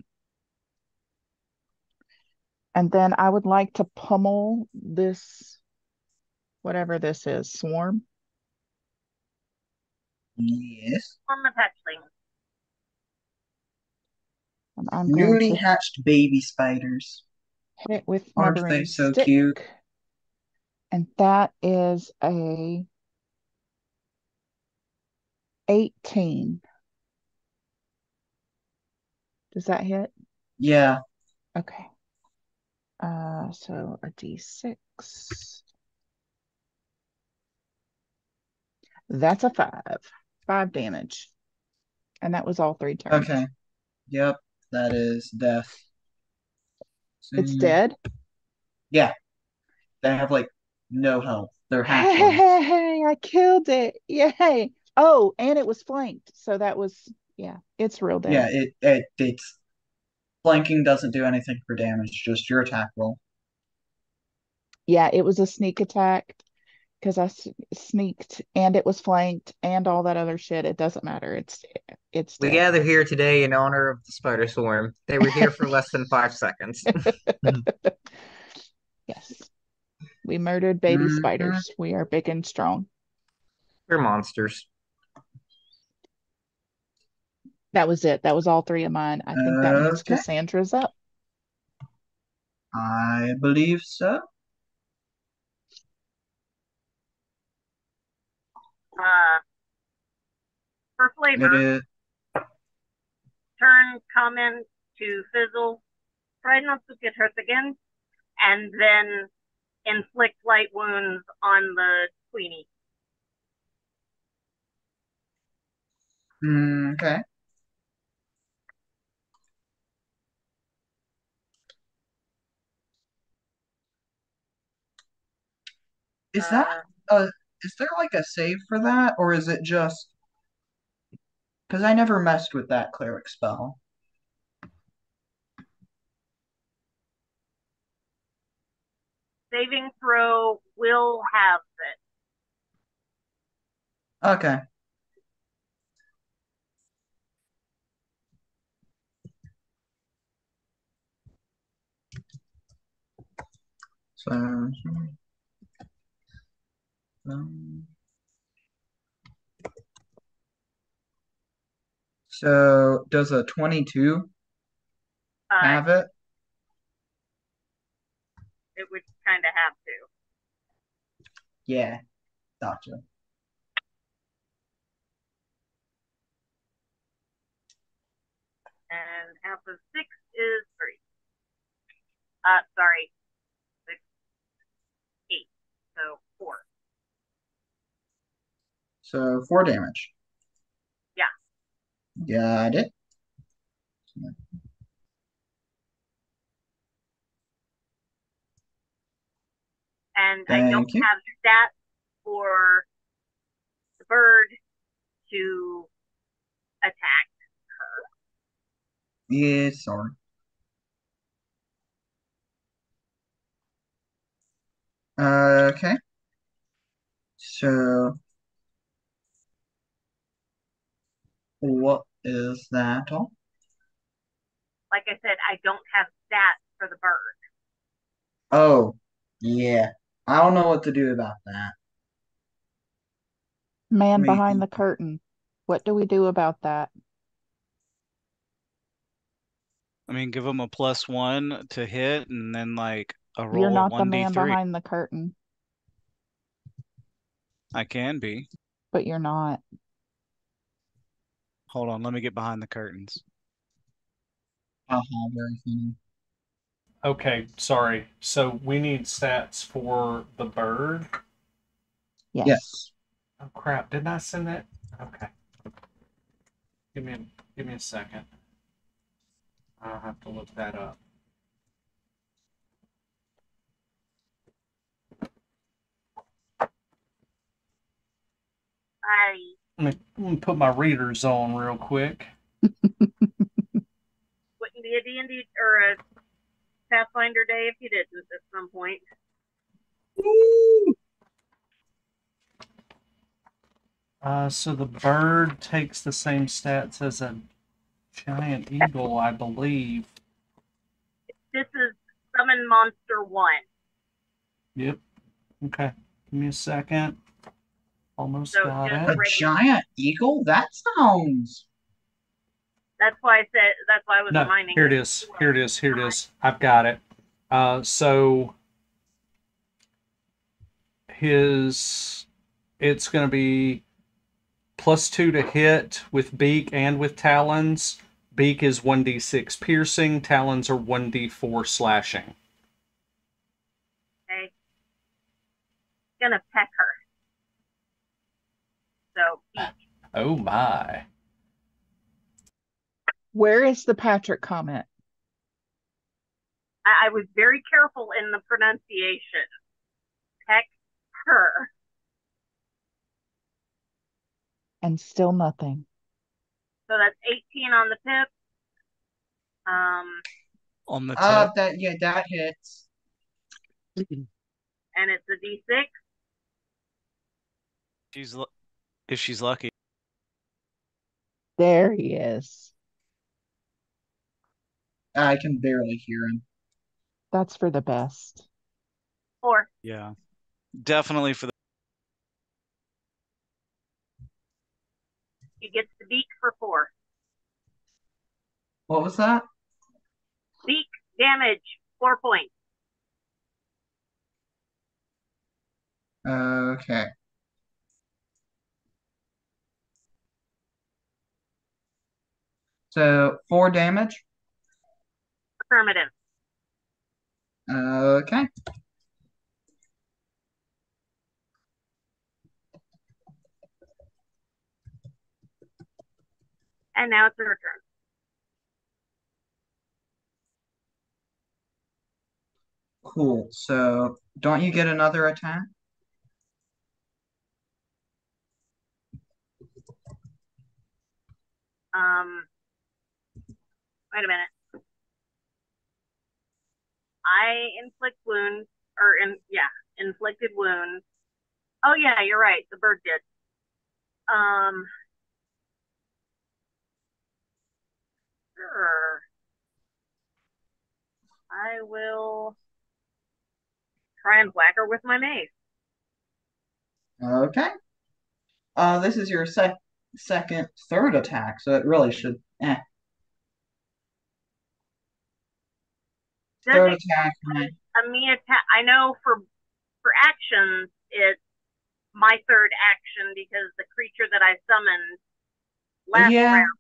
Speaker 4: And then I would like to pummel this, whatever this is, swarm.
Speaker 2: Yes.
Speaker 7: On the hatchling.
Speaker 4: And I'm
Speaker 2: Newly hatched baby spiders.
Speaker 4: hit it with my
Speaker 2: Aren't they so
Speaker 4: stick.
Speaker 2: cute?
Speaker 4: And that is a 18. Does that hit?
Speaker 2: Yeah.
Speaker 4: Okay. Uh, so a d6. That's a five. Five damage. And that was all three turns.
Speaker 2: Okay. Yep. That is death.
Speaker 4: It's
Speaker 2: See?
Speaker 4: dead.
Speaker 2: Yeah. They have like no health. They're
Speaker 4: Hey,
Speaker 2: hatchlings.
Speaker 4: hey, I killed it. Yay. Oh, and it was flanked. So that was, yeah, it's real dead.
Speaker 2: Yeah, it, it it's flanking doesn't do anything for damage, just your attack roll.
Speaker 4: Yeah, it was a sneak attack because I s- sneaked and it was flanked and all that other shit. It doesn't matter. It's it's
Speaker 9: We
Speaker 4: dead.
Speaker 9: gather here today in honor of the spider swarm. They were here for less than five seconds.
Speaker 4: Yes. We murdered baby
Speaker 2: Mhm.
Speaker 4: spiders. We are big and strong.
Speaker 9: We're monsters.
Speaker 4: That was it. That was all three of mine. I think that means
Speaker 2: Okay.
Speaker 4: Cassandra's up.
Speaker 2: I believe so.
Speaker 7: Uh, for flavor, turn comment to fizzle. Try not to get hurt again, and then inflict light wounds on the queenie.
Speaker 2: mm, okay. Is that
Speaker 7: Uh,
Speaker 2: uh is there like a save for that or is it just because I never messed with that cleric spell.
Speaker 7: saving throw will have it.
Speaker 2: Okay. So, um, so does a 22
Speaker 7: Uh,
Speaker 2: have it?
Speaker 7: it would kind of have to.
Speaker 2: Yeah. Gotcha.
Speaker 7: And half of six is three. Uh, sorry, six, eight, so four.
Speaker 2: So four damage.
Speaker 7: Yeah.
Speaker 2: Got it.
Speaker 7: And I don't
Speaker 2: Thank you.
Speaker 7: have stats for the bird to attack her.
Speaker 2: Yeah, sorry. Uh, okay. So what is that all?
Speaker 7: Like I said, I don't have stats for the bird.
Speaker 2: Oh, yeah. I don't know what to do about that.
Speaker 4: Man
Speaker 2: Me
Speaker 4: behind the curtain. What do we do about that?
Speaker 3: I mean, give him a plus one to hit, and then like a roll
Speaker 4: You're
Speaker 3: of
Speaker 4: not the
Speaker 3: one d
Speaker 4: man
Speaker 3: three.
Speaker 4: behind the curtain,
Speaker 3: I can be.
Speaker 4: but you're not.
Speaker 3: Hold on, let me get behind the curtains.
Speaker 2: Haha, very funny.
Speaker 1: Okay, sorry. So we need stats for the bird.
Speaker 4: Yes.
Speaker 2: Yes.
Speaker 1: Oh crap! Didn't I send that? Okay. Give me a, give me a second. I'll have to look that up.
Speaker 7: I
Speaker 1: Let me, let me put my readers on real quick.
Speaker 7: wouldn't be a D&D or a Pathfinder day if you didn't at some point.
Speaker 1: Uh, so the bird takes the same stats as a giant eagle, I believe.
Speaker 7: This is summon monster one.
Speaker 1: Yep. Okay. Give me a second. Almost
Speaker 7: So
Speaker 1: got
Speaker 7: just
Speaker 2: A
Speaker 1: it.
Speaker 2: giant eagle? That sounds.
Speaker 7: That's why I said. That's why I was
Speaker 1: No,
Speaker 7: reminding.
Speaker 1: here it is. Here it is. Here it is. I've got it. Uh, so his it's going to be plus two to hit with beak and with talons. Beak is 1d6 piercing, talons are 1d4 slashing.
Speaker 7: Okay. Gonna peck her. So.
Speaker 1: Oh my.
Speaker 4: Where is the Patrick comment?
Speaker 7: I, I was very careful in the pronunciation. Peck her.
Speaker 4: And still nothing.
Speaker 7: So that's 18 on the tip. Um,
Speaker 3: On the tip.
Speaker 2: Uh, that yeah, that hits.
Speaker 7: and it's a D6.
Speaker 3: she's lu- if she's lucky.
Speaker 4: There he is.
Speaker 2: I can barely hear him.
Speaker 4: That's for the best.
Speaker 7: Four.
Speaker 3: Yeah. Definitely for the
Speaker 7: He gets the beak for four.
Speaker 2: What was that?
Speaker 7: Beak damage, four points.
Speaker 2: Okay. So four damage.
Speaker 7: Affirmative.
Speaker 2: Okay.
Speaker 7: And now it's her turn.
Speaker 2: Cool. So don't you get another attack?
Speaker 7: Um, wait a minute. I inflict wounds, or in yeah, inflicted wounds. Oh yeah, you're right. The bird did. Um, sure. I will try and whack her with my mace.
Speaker 2: Okay. Uh, this is your sec second, third attack, so it really should. Eh. Third eh.
Speaker 7: a me attack? I know for for actions, it's my third action because the creature that I summoned last
Speaker 2: Yeah.
Speaker 7: round.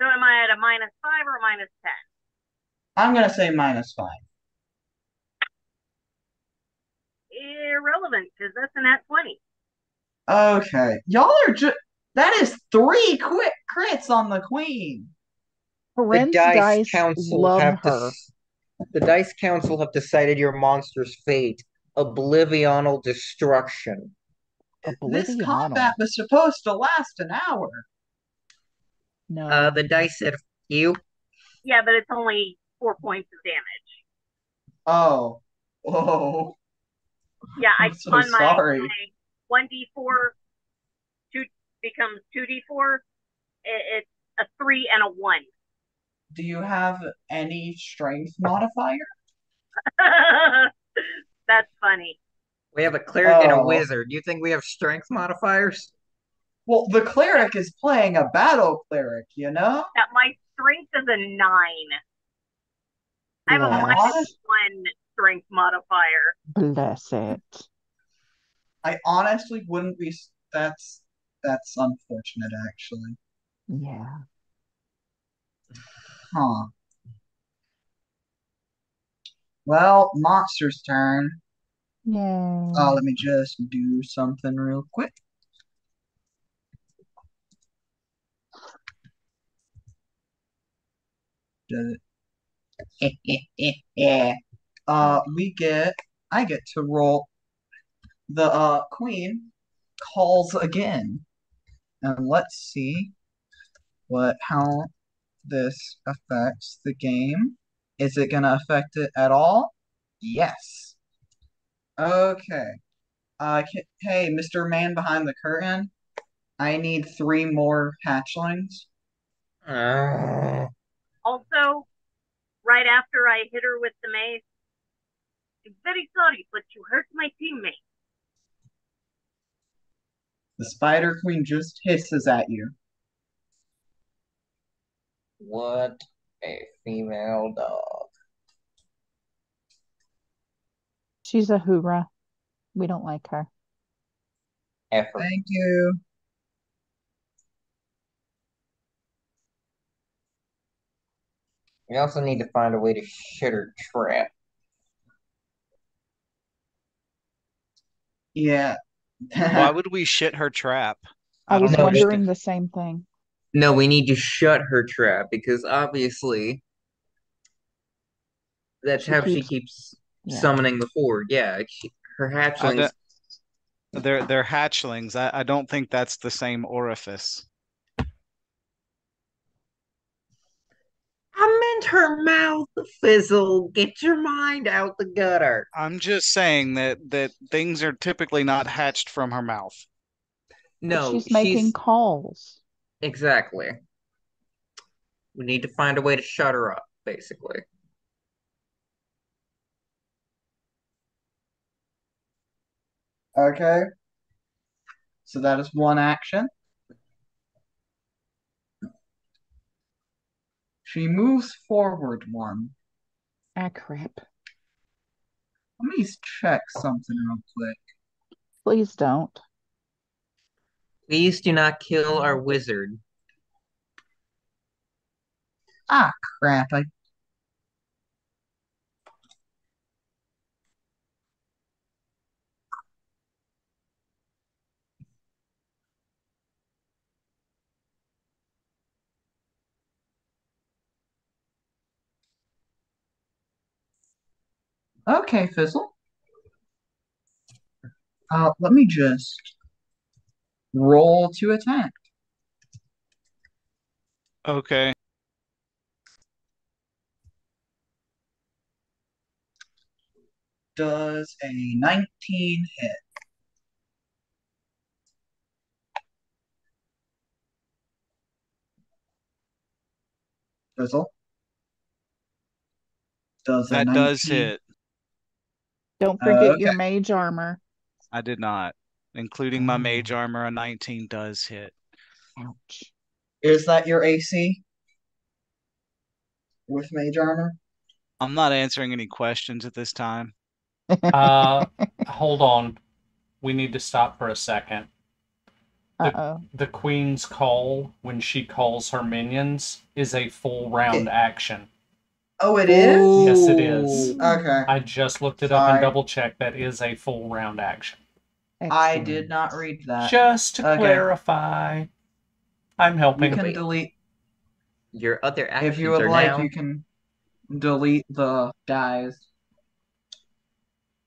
Speaker 7: So am I at a minus five or a minus ten?
Speaker 2: I'm gonna say minus five.
Speaker 7: Irrelevant because that's an at twenty.
Speaker 2: Okay. Y'all are just. That is three quick crits on the queen.
Speaker 5: The dice,
Speaker 4: dice
Speaker 5: council
Speaker 4: love
Speaker 5: have
Speaker 4: her.
Speaker 5: dec- the dice council have decided your monster's fate: oblivional destruction.
Speaker 2: This combat was supposed to last an hour.
Speaker 4: No.
Speaker 5: Uh, the dice said you.
Speaker 7: Yeah, but it's only four points of damage.
Speaker 2: Oh. Oh.
Speaker 7: Yeah, I
Speaker 2: I'm so
Speaker 7: on my
Speaker 2: sorry.
Speaker 7: one d four, two becomes two d four. It's a three and a one.
Speaker 2: Do you have any strength modifier?
Speaker 7: That's funny.
Speaker 5: We have a cleric and a
Speaker 2: Oh.
Speaker 5: wizard. Do you think we have strength modifiers?
Speaker 2: Well, the cleric is playing a battle cleric, you know?
Speaker 7: That my strength is a nine. I have a minus one strength modifier.
Speaker 4: Bless it.
Speaker 2: I honestly wouldn't be. That's that's unfortunate, actually.
Speaker 4: Yeah.
Speaker 2: Huh. Well, monster's turn.
Speaker 4: Yay.
Speaker 2: Uh, let me just do something real quick. Does it? yeah. Uh, we get. I get to roll. The uh queen calls again, and let's see what how this affects the game. Is it gonna affect it at all? Yes. Okay. Uh, hey, Mr. Man behind the curtain. I need three more hatchlings.
Speaker 9: Uh,
Speaker 7: Also, right after I hit her with the mace, I'm very sorry, but you hurt my teammate.
Speaker 2: The Spider Queen just hisses at you.
Speaker 9: What a female dog.
Speaker 4: She's a hoorah. We don't like her.
Speaker 9: Effort.
Speaker 2: Thank you.
Speaker 9: We also need to find a way to shit her trap.
Speaker 2: Yeah.
Speaker 3: Why would we shit her trap?
Speaker 4: I
Speaker 3: I
Speaker 4: was
Speaker 3: don't
Speaker 4: wondering the same thing.
Speaker 9: No, we need to shut her trap because obviously that's
Speaker 4: She
Speaker 9: how she
Speaker 4: keeps-
Speaker 9: keeps
Speaker 4: yeah.
Speaker 9: summoning the horde. Yeah, she, her hatchlings.
Speaker 3: don't- They're they're hatchlings. I, I don't think that's the same orifice.
Speaker 9: I meant her mouth, Fizzle. Get your mind out the gutter.
Speaker 3: I'm just saying that that things are typically not hatched from her mouth.
Speaker 4: But
Speaker 9: No,
Speaker 4: she's making
Speaker 9: she's
Speaker 4: calls.
Speaker 9: Exactly. We need to find a way to shut her up, basically.
Speaker 2: Okay. So that is one action. She moves forward one.
Speaker 4: Ah, crap.
Speaker 2: Let me check something real quick.
Speaker 4: Please don't.
Speaker 9: Please do not kill our wizard.
Speaker 2: Ah, crap. I Okay, Fizzle. Uh, let me just roll to attack.
Speaker 3: Okay.
Speaker 2: Does a 19 hit? Fizzle. Does a
Speaker 3: That does
Speaker 2: 19
Speaker 3: hit.
Speaker 4: Don't
Speaker 2: Uh,
Speaker 4: forget your
Speaker 2: okay.
Speaker 4: mage armor.
Speaker 3: I did not. Including my mage armor, a 19 does hit.
Speaker 4: Ouch.
Speaker 2: Is that your AC? With mage armor?
Speaker 3: I'm not answering any questions at this time.
Speaker 1: Uh, hold on. We need to stop for a second.
Speaker 4: Uh-oh.
Speaker 1: The queen's call, when she calls her minions, is a full round action.
Speaker 2: Oh, it is?
Speaker 1: Yes, it is.
Speaker 2: Okay.
Speaker 1: I just looked it up and
Speaker 2: Sorry.
Speaker 1: double checked. That is a full round action.
Speaker 2: I did not read that.
Speaker 1: Just to
Speaker 2: okay.
Speaker 1: clarify, I'm helping.
Speaker 2: You
Speaker 1: helping.
Speaker 2: can
Speaker 9: Wait.
Speaker 2: delete
Speaker 9: Your other actions
Speaker 2: if you would like.
Speaker 9: now.
Speaker 2: You can delete the guys.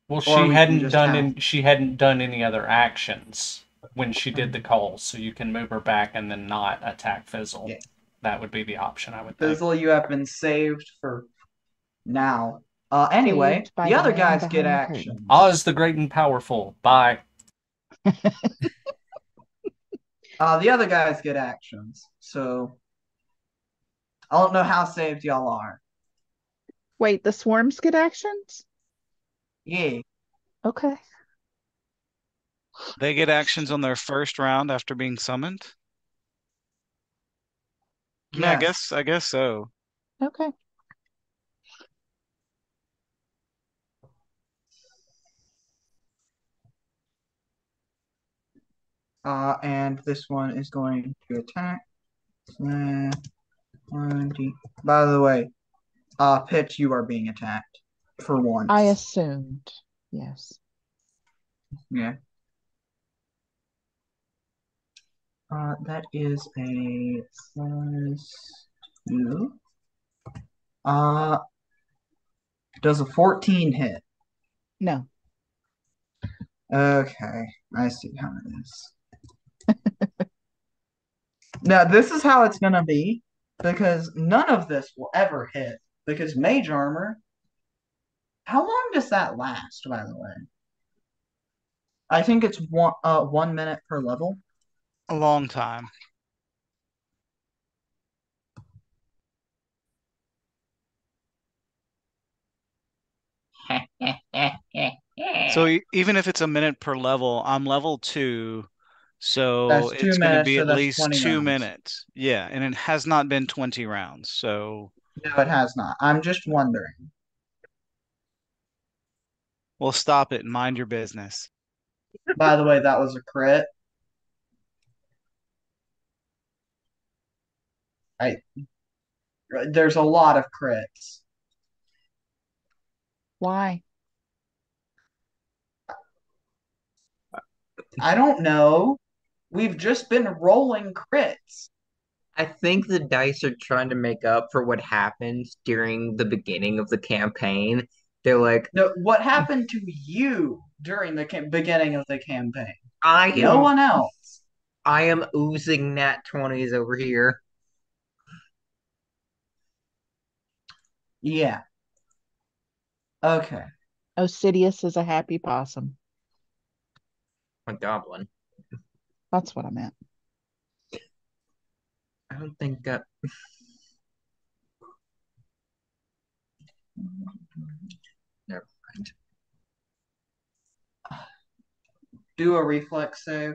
Speaker 1: Well,
Speaker 2: Or
Speaker 1: she
Speaker 2: we
Speaker 1: hadn't done
Speaker 2: have-
Speaker 1: in, she hadn't done any other actions when she did the calls, so you can move her back and then not attack Fizzle.
Speaker 2: Yeah.
Speaker 1: That would be the option, I would think.
Speaker 2: Fizzle, you have been saved for now. Uh, anyway, the
Speaker 4: the
Speaker 2: other guys get action.
Speaker 1: Oz the Great and Powerful. Bye.
Speaker 2: Uh, the other guys get actions. So I don't know how saved y'all are.
Speaker 4: Wait, the swarms get actions?
Speaker 2: Yeah.
Speaker 4: Okay.
Speaker 3: They get actions on their first round after being summoned? Yeah, I guess I guess so.
Speaker 4: Okay.
Speaker 2: Uh, and this one is going to attack. Uh, 20. By the way, uh, Pitch, you are being attacked for once.
Speaker 4: I assumed. Yes.
Speaker 2: Yeah. Uh, that is a plus two. Uh, does a 14 hit?
Speaker 4: No.
Speaker 2: Okay, I see how it is. Now, this is how it's gonna be because none of this will ever hit because mage armor. How long does that last, by the way? I think it's one uh one minute per level.
Speaker 3: A long time. So even if it's a minute per level, I'm level two, so
Speaker 2: That's
Speaker 3: it's going to be
Speaker 2: so
Speaker 3: at least two
Speaker 2: rounds.
Speaker 3: minutes. Yeah, and it has not been 20 rounds. So,
Speaker 2: No, it has not. I'm just wondering.
Speaker 3: well, stop it and mind your business.
Speaker 2: By the way, that was a crit. I there's a lot of crits.
Speaker 4: Why?
Speaker 2: I don't know. We've just been rolling crits.
Speaker 9: I think the dice are trying to make up for what happened during the beginning of the campaign. They're like,
Speaker 2: No, what happened to you during the cam- beginning of the campaign?
Speaker 9: I
Speaker 2: No
Speaker 9: am,
Speaker 2: one else.
Speaker 9: I am oozing nat 20s over here.
Speaker 2: Yeah. Okay.
Speaker 4: Osidious is a happy possum.
Speaker 9: A goblin.
Speaker 4: That's what I meant.
Speaker 9: I don't think uh, Never mind.
Speaker 2: Do a reflex save.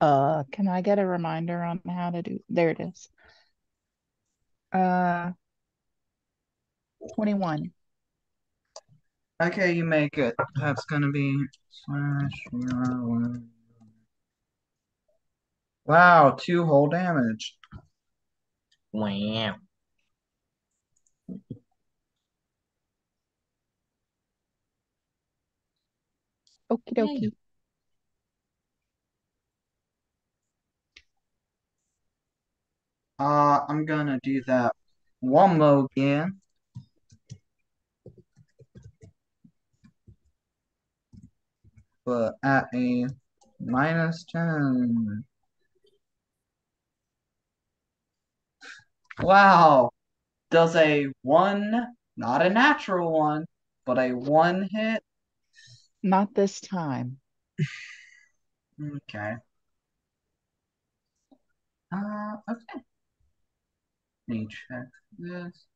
Speaker 4: Uh, can I get a reminder on how to do? There it is. Uh, 21.
Speaker 2: Okay, you make it. That's gonna be slash your one. Wow, two whole damage.
Speaker 9: Wow.
Speaker 4: Okie dokie.
Speaker 2: Uh, I'm gonna do that one more again. At a minus 10. Wow. Does a one, not a natural one, but a one hit?
Speaker 4: Not this time.
Speaker 2: Okay. Uh, okay. Let me check this.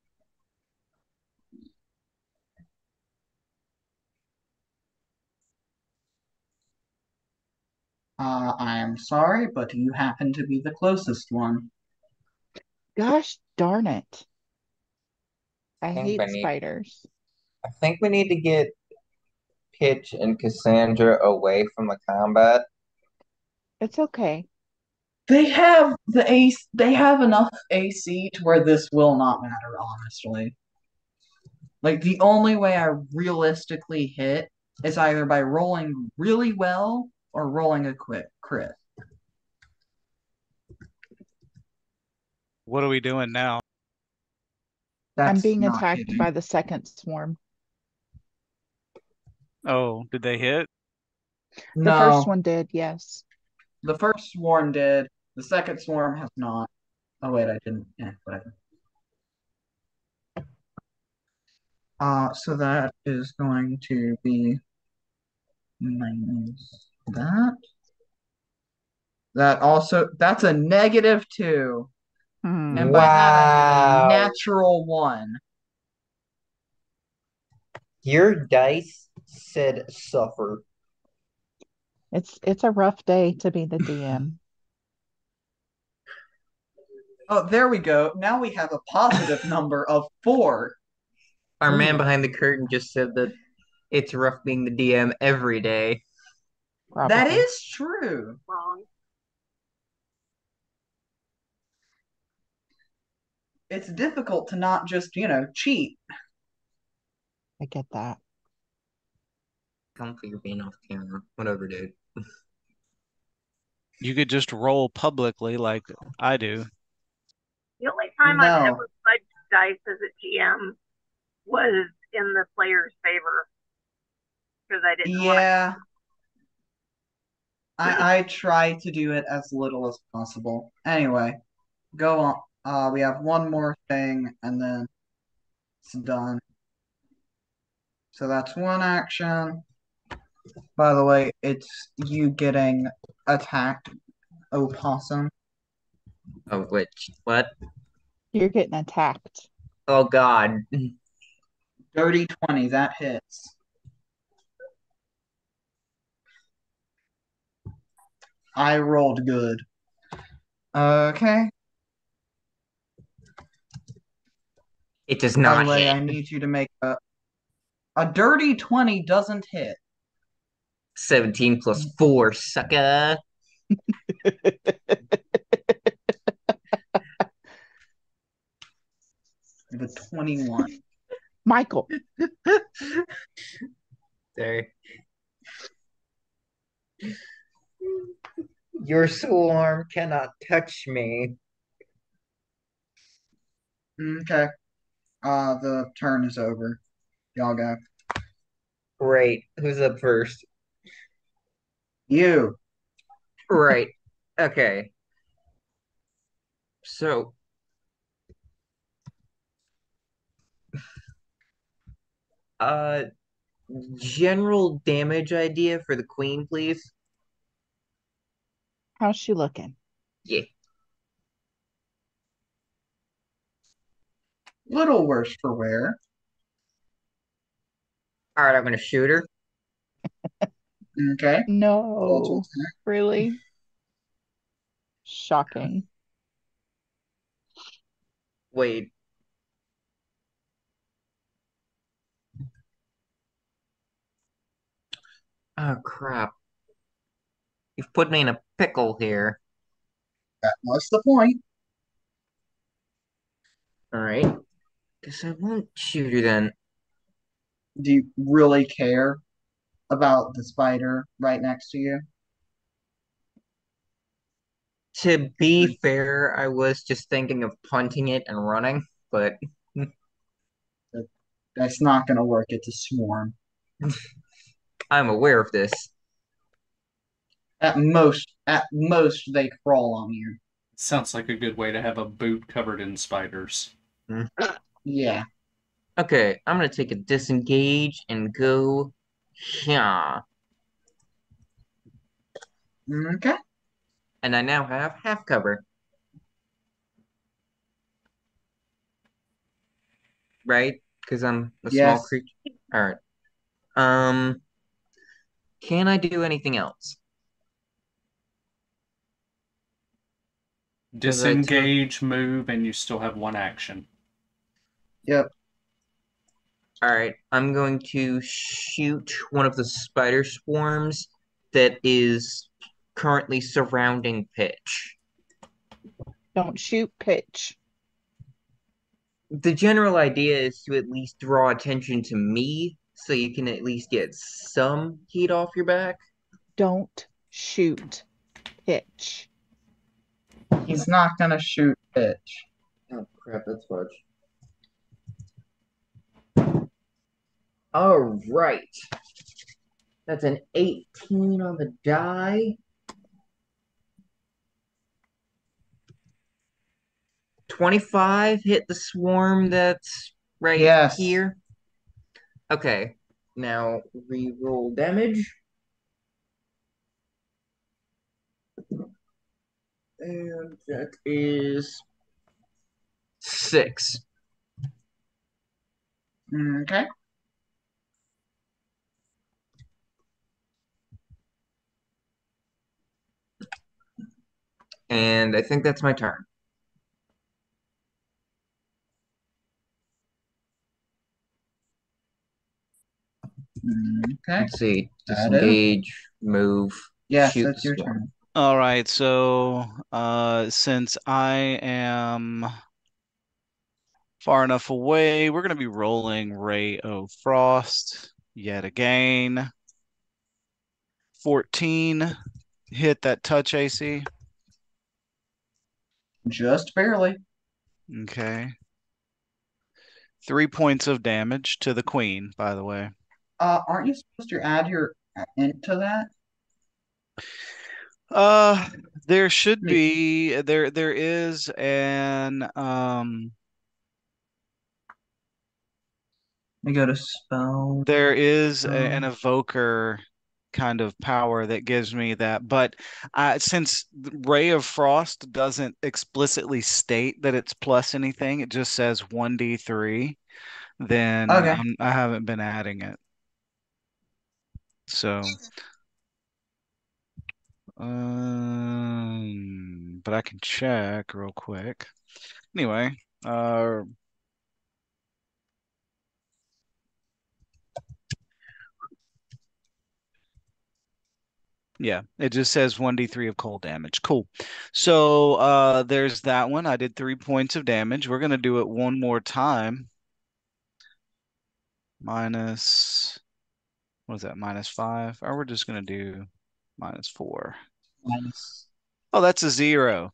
Speaker 2: Uh, I am sorry, but you happen to be the closest one.
Speaker 4: Gosh darn it. I
Speaker 9: think
Speaker 4: hate
Speaker 9: need-
Speaker 4: spiders.
Speaker 9: I think we need to get Pitch and Cassandra away from the combat.
Speaker 4: It's okay.
Speaker 2: They have the AC, they have enough AC to where this will not matter, honestly. Like the only way I realistically hit is either by rolling really well or rolling a quick crit.
Speaker 3: What are we doing now?
Speaker 4: I'm
Speaker 2: That's
Speaker 4: being
Speaker 2: not
Speaker 4: attacked
Speaker 2: hitting.
Speaker 4: by the second swarm.
Speaker 3: Oh, did they hit?
Speaker 4: The
Speaker 2: No,
Speaker 4: first one did, yes.
Speaker 2: the first swarm did. The second swarm has not. Oh wait, I didn't. Yeah, whatever. Uh, so that is going to be minus that. That also, that's a negative two.
Speaker 4: Hmm.
Speaker 2: And by that,
Speaker 9: Wow.
Speaker 2: mean a natural one.
Speaker 5: Your dice said suffer.
Speaker 4: It's it's a rough day to be the DM.
Speaker 2: Oh, there we go. Now we have a positive number of four.
Speaker 9: Our man behind the curtain just said that it's rough being the DM every day.
Speaker 2: That
Speaker 4: Probably.
Speaker 2: is true.
Speaker 7: Wrong.
Speaker 2: It's difficult to not just, you know, cheat.
Speaker 4: I get that.
Speaker 9: Come for your being off camera. Whatever, dude.
Speaker 3: You could just roll publicly like I do.
Speaker 7: The only time I've ever fudged dice as a GM was in the player's favor because I didn't want to.
Speaker 2: Yeah. I I try to do it as little as possible. Anyway, go on. Uh, we have one more thing and then it's done. So that's one action. By the way, it's you getting attacked, opossum.
Speaker 5: Oh, which what?
Speaker 4: You're getting attacked.
Speaker 5: Oh God.
Speaker 2: Dirty 20, that hits. I rolled good. Okay.
Speaker 5: It does not
Speaker 2: the
Speaker 5: hit.
Speaker 2: I need you to make a a dirty 20 doesn't hit.
Speaker 5: 17 plus 4, sucker.
Speaker 2: The 21.
Speaker 4: Michael,
Speaker 5: There.
Speaker 10: Your swarm cannot touch me.
Speaker 2: Okay. Uh the turn is over. Y'all go.
Speaker 10: Great. Who's up first?
Speaker 2: You.
Speaker 5: Right. Okay. So, uh, general damage idea for the queen, please.
Speaker 4: How's she looking?
Speaker 5: Yeah.
Speaker 2: Little worse for wear.
Speaker 5: All right, I'm gonna shoot her.
Speaker 2: Okay.
Speaker 4: No, really? Shocking.
Speaker 5: Wait. Oh crap. You've put me in a pickle here.
Speaker 2: That was the point.
Speaker 5: All right. Guess I won't shoot her then.
Speaker 2: Do you really care about the spider right next to you?
Speaker 5: To be fair, I was just thinking of punting it and running, but
Speaker 2: That's not gonna work. It's a swarm.
Speaker 5: I'm aware of this.
Speaker 2: At most, at most, they crawl on you.
Speaker 1: Sounds like a good way to have a boot covered in spiders.
Speaker 2: Yeah.
Speaker 5: Okay, I'm gonna take a disengage and go here.
Speaker 2: Okay.
Speaker 5: And I now have half cover. Right? Because I'm a small creature. Alright. Um, can I do anything else? 'Cause I took-
Speaker 1: Disengage, move, and you still have one action.
Speaker 2: Yep.
Speaker 5: Alright, I'm going to shoot one of the spider swarms that is currently surrounding Pitch.
Speaker 4: Don't shoot pitch.
Speaker 5: The general idea is to at least draw attention to me so you can at least get some heat off your back.
Speaker 4: Don't shoot pitch.
Speaker 2: He's not gonna shoot bitch.
Speaker 5: Oh crap, that's fudge. All right. That's an 18 on the die. 25 hit the swarm that's right
Speaker 2: Yes.
Speaker 5: here. Okay. Now re-roll damage. And that is six.
Speaker 2: Okay.
Speaker 5: And I think that's my turn.
Speaker 2: Okay.
Speaker 5: Let's see. Disengage, move,
Speaker 2: Yes,
Speaker 5: shoot
Speaker 2: that's your turn.
Speaker 3: All right, so uh, since I am far enough away, we're going to be rolling Ray of Frost yet again. 14 hit that touch AC.
Speaker 2: Just barely.
Speaker 3: Okay. Three points of damage to the queen, by the way.
Speaker 2: Uh, aren't you supposed to add your into that?
Speaker 3: Uh, there should be there there is an um
Speaker 2: I go to spell.
Speaker 3: There is a, an evoker kind of power that gives me that, but uh, since Ray of Frost doesn't explicitly state that it's plus anything, it just says 1d3, then
Speaker 2: Okay.
Speaker 3: I haven't been adding it. So, um, but I can check real quick. Anyway, uh, Yeah, it just says 1d3 of cold damage. Cool. So uh there's that one. I did three points of damage. We're gonna do it one more time. Minus what is that? Minus five? Or we're just gonna do minus four.
Speaker 2: minus.
Speaker 3: Oh, that's a zero.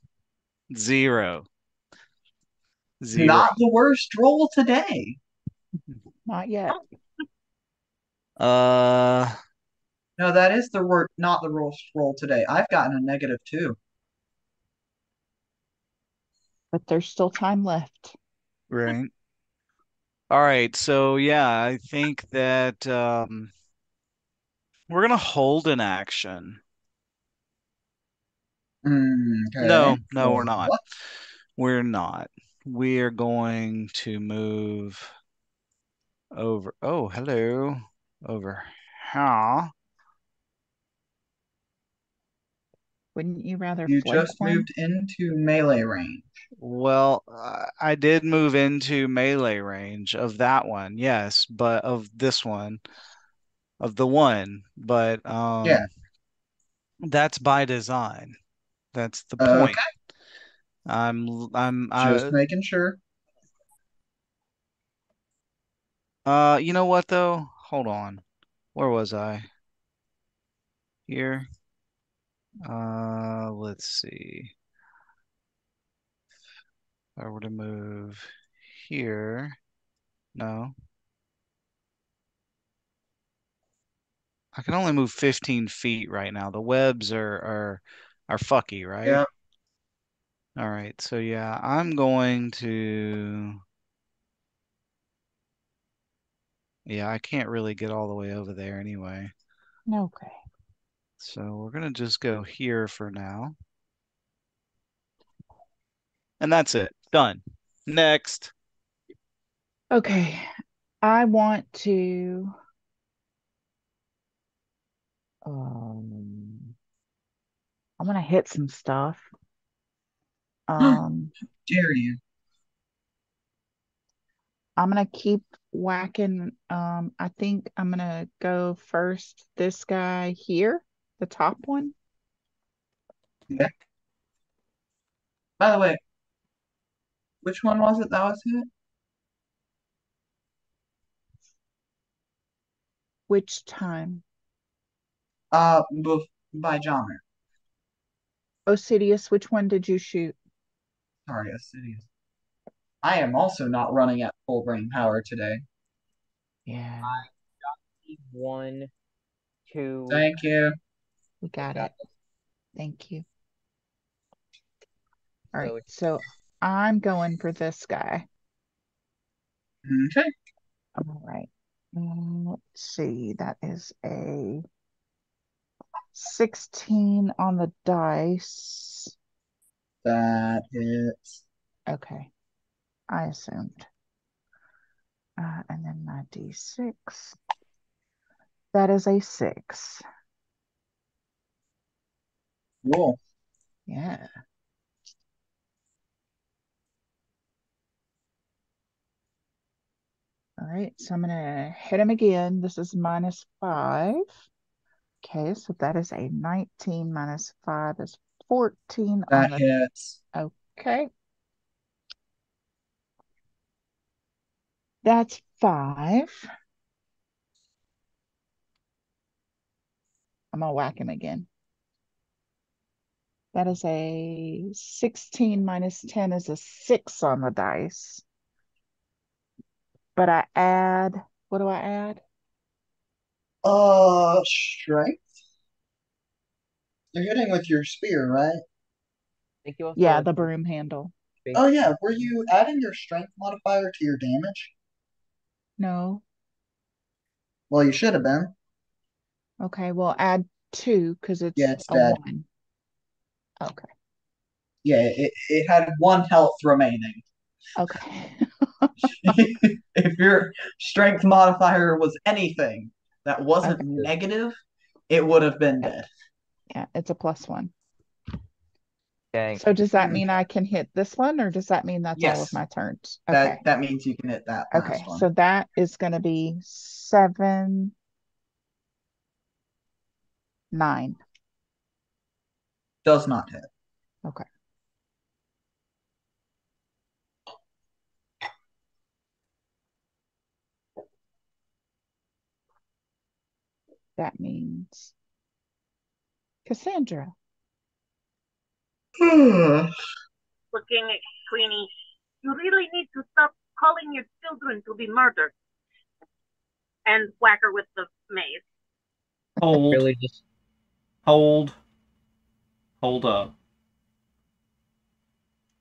Speaker 3: Zero. Zero.
Speaker 2: Not the worst roll today.
Speaker 4: Not yet.
Speaker 3: Uh
Speaker 2: No, that is the word, not the worst roll today. I've gotten a negative two.
Speaker 4: But there's still time left.
Speaker 3: right. All right, so yeah, I think that um we're gonna hold an action.
Speaker 2: Mm, okay.
Speaker 3: No, no, we're not.
Speaker 2: what?
Speaker 3: We're not. We're going to move over. Oh, hello. Over how?
Speaker 4: Wouldn't you rather
Speaker 2: You just
Speaker 4: one?
Speaker 2: moved into melee range.
Speaker 3: Well, uh, I did move into melee range of that one, yes, but of this one, of the one, but um,
Speaker 2: Yeah.
Speaker 3: that's by design. That's the
Speaker 2: Okay.
Speaker 3: point. I'm, I'm,
Speaker 2: Just
Speaker 3: I,
Speaker 2: making sure.
Speaker 3: uh, you know what though? Hold on. Where was I? Here. Uh, let's see. If I were to move here, no. I can only move 15 feet right now. The webs are are are fucky, right?
Speaker 2: Yeah.
Speaker 3: All right, so yeah, I'm going to Yeah, I can't really get all the way over there anyway.
Speaker 4: Okay.
Speaker 3: So we're gonna just go here for now. And that's it. Done. Next.
Speaker 4: Okay. I want to um I'm gonna hit some stuff. Um
Speaker 2: Dare you?
Speaker 4: I'm gonna keep whacking. Um, I think I'm gonna go first. This guy here, the top one. Yeah.
Speaker 2: By the way, which one was it that was hit?
Speaker 4: Which time?
Speaker 2: Uh, by Jomer.
Speaker 4: Osidious, which one did you shoot?
Speaker 2: Sorry, Assidious. I am also not running at full brain power today.
Speaker 4: Yeah,
Speaker 5: One, two.
Speaker 2: Thank you.
Speaker 4: we got
Speaker 5: got
Speaker 4: it. Thank you. All right,
Speaker 5: So
Speaker 4: I'm going for this guy.
Speaker 2: Okay.
Speaker 4: All right. Mm, let's see. That is a 16 on the dice.
Speaker 2: That hits.
Speaker 4: Okay. I assumed. Uh, and then my d6. That is a six.
Speaker 2: Cool.
Speaker 4: Yeah. All right, so I'm gonna hit him again. This is minus five. Okay, so that is a 19 minus five is 14 on
Speaker 2: That
Speaker 4: the
Speaker 2: hits.
Speaker 4: Okay. That's five. I'm gonna whack him again. That is a 16 minus 10 is a six on the dice. But I add, what do I add?
Speaker 2: Uh, strength. You're hitting with your spear, right?
Speaker 5: think you also
Speaker 4: Yeah, the broom handle.
Speaker 2: Oh yeah. Were you adding your strength modifier to your damage?
Speaker 4: No,
Speaker 2: Well, you should have been.
Speaker 4: Okay, well, add two because it's
Speaker 2: Yeah, it's
Speaker 4: a
Speaker 2: dead.
Speaker 4: one. Okay,
Speaker 2: Yeah, it, it had one health remaining.
Speaker 4: okay.
Speaker 2: if your strength modifier was anything that wasn't
Speaker 4: Okay.
Speaker 2: negative, it would have been dead.
Speaker 4: Yeah, it's a plus one.
Speaker 9: Dang.
Speaker 4: So does that mean I can hit this one, or does that mean that's all of
Speaker 2: Yes.
Speaker 4: my turns?
Speaker 2: That
Speaker 4: Okay,
Speaker 2: that means you can hit that last
Speaker 4: okay.
Speaker 2: one.
Speaker 4: So that is going to be seven, nine.
Speaker 2: Does not hit.
Speaker 4: Okay. That means Cassandra. Hmm.
Speaker 7: Looking at Queenie, you really need to stop calling your children to be murdered. And whack her with the mace.
Speaker 1: Hold,
Speaker 9: Really just
Speaker 1: hold, hold up.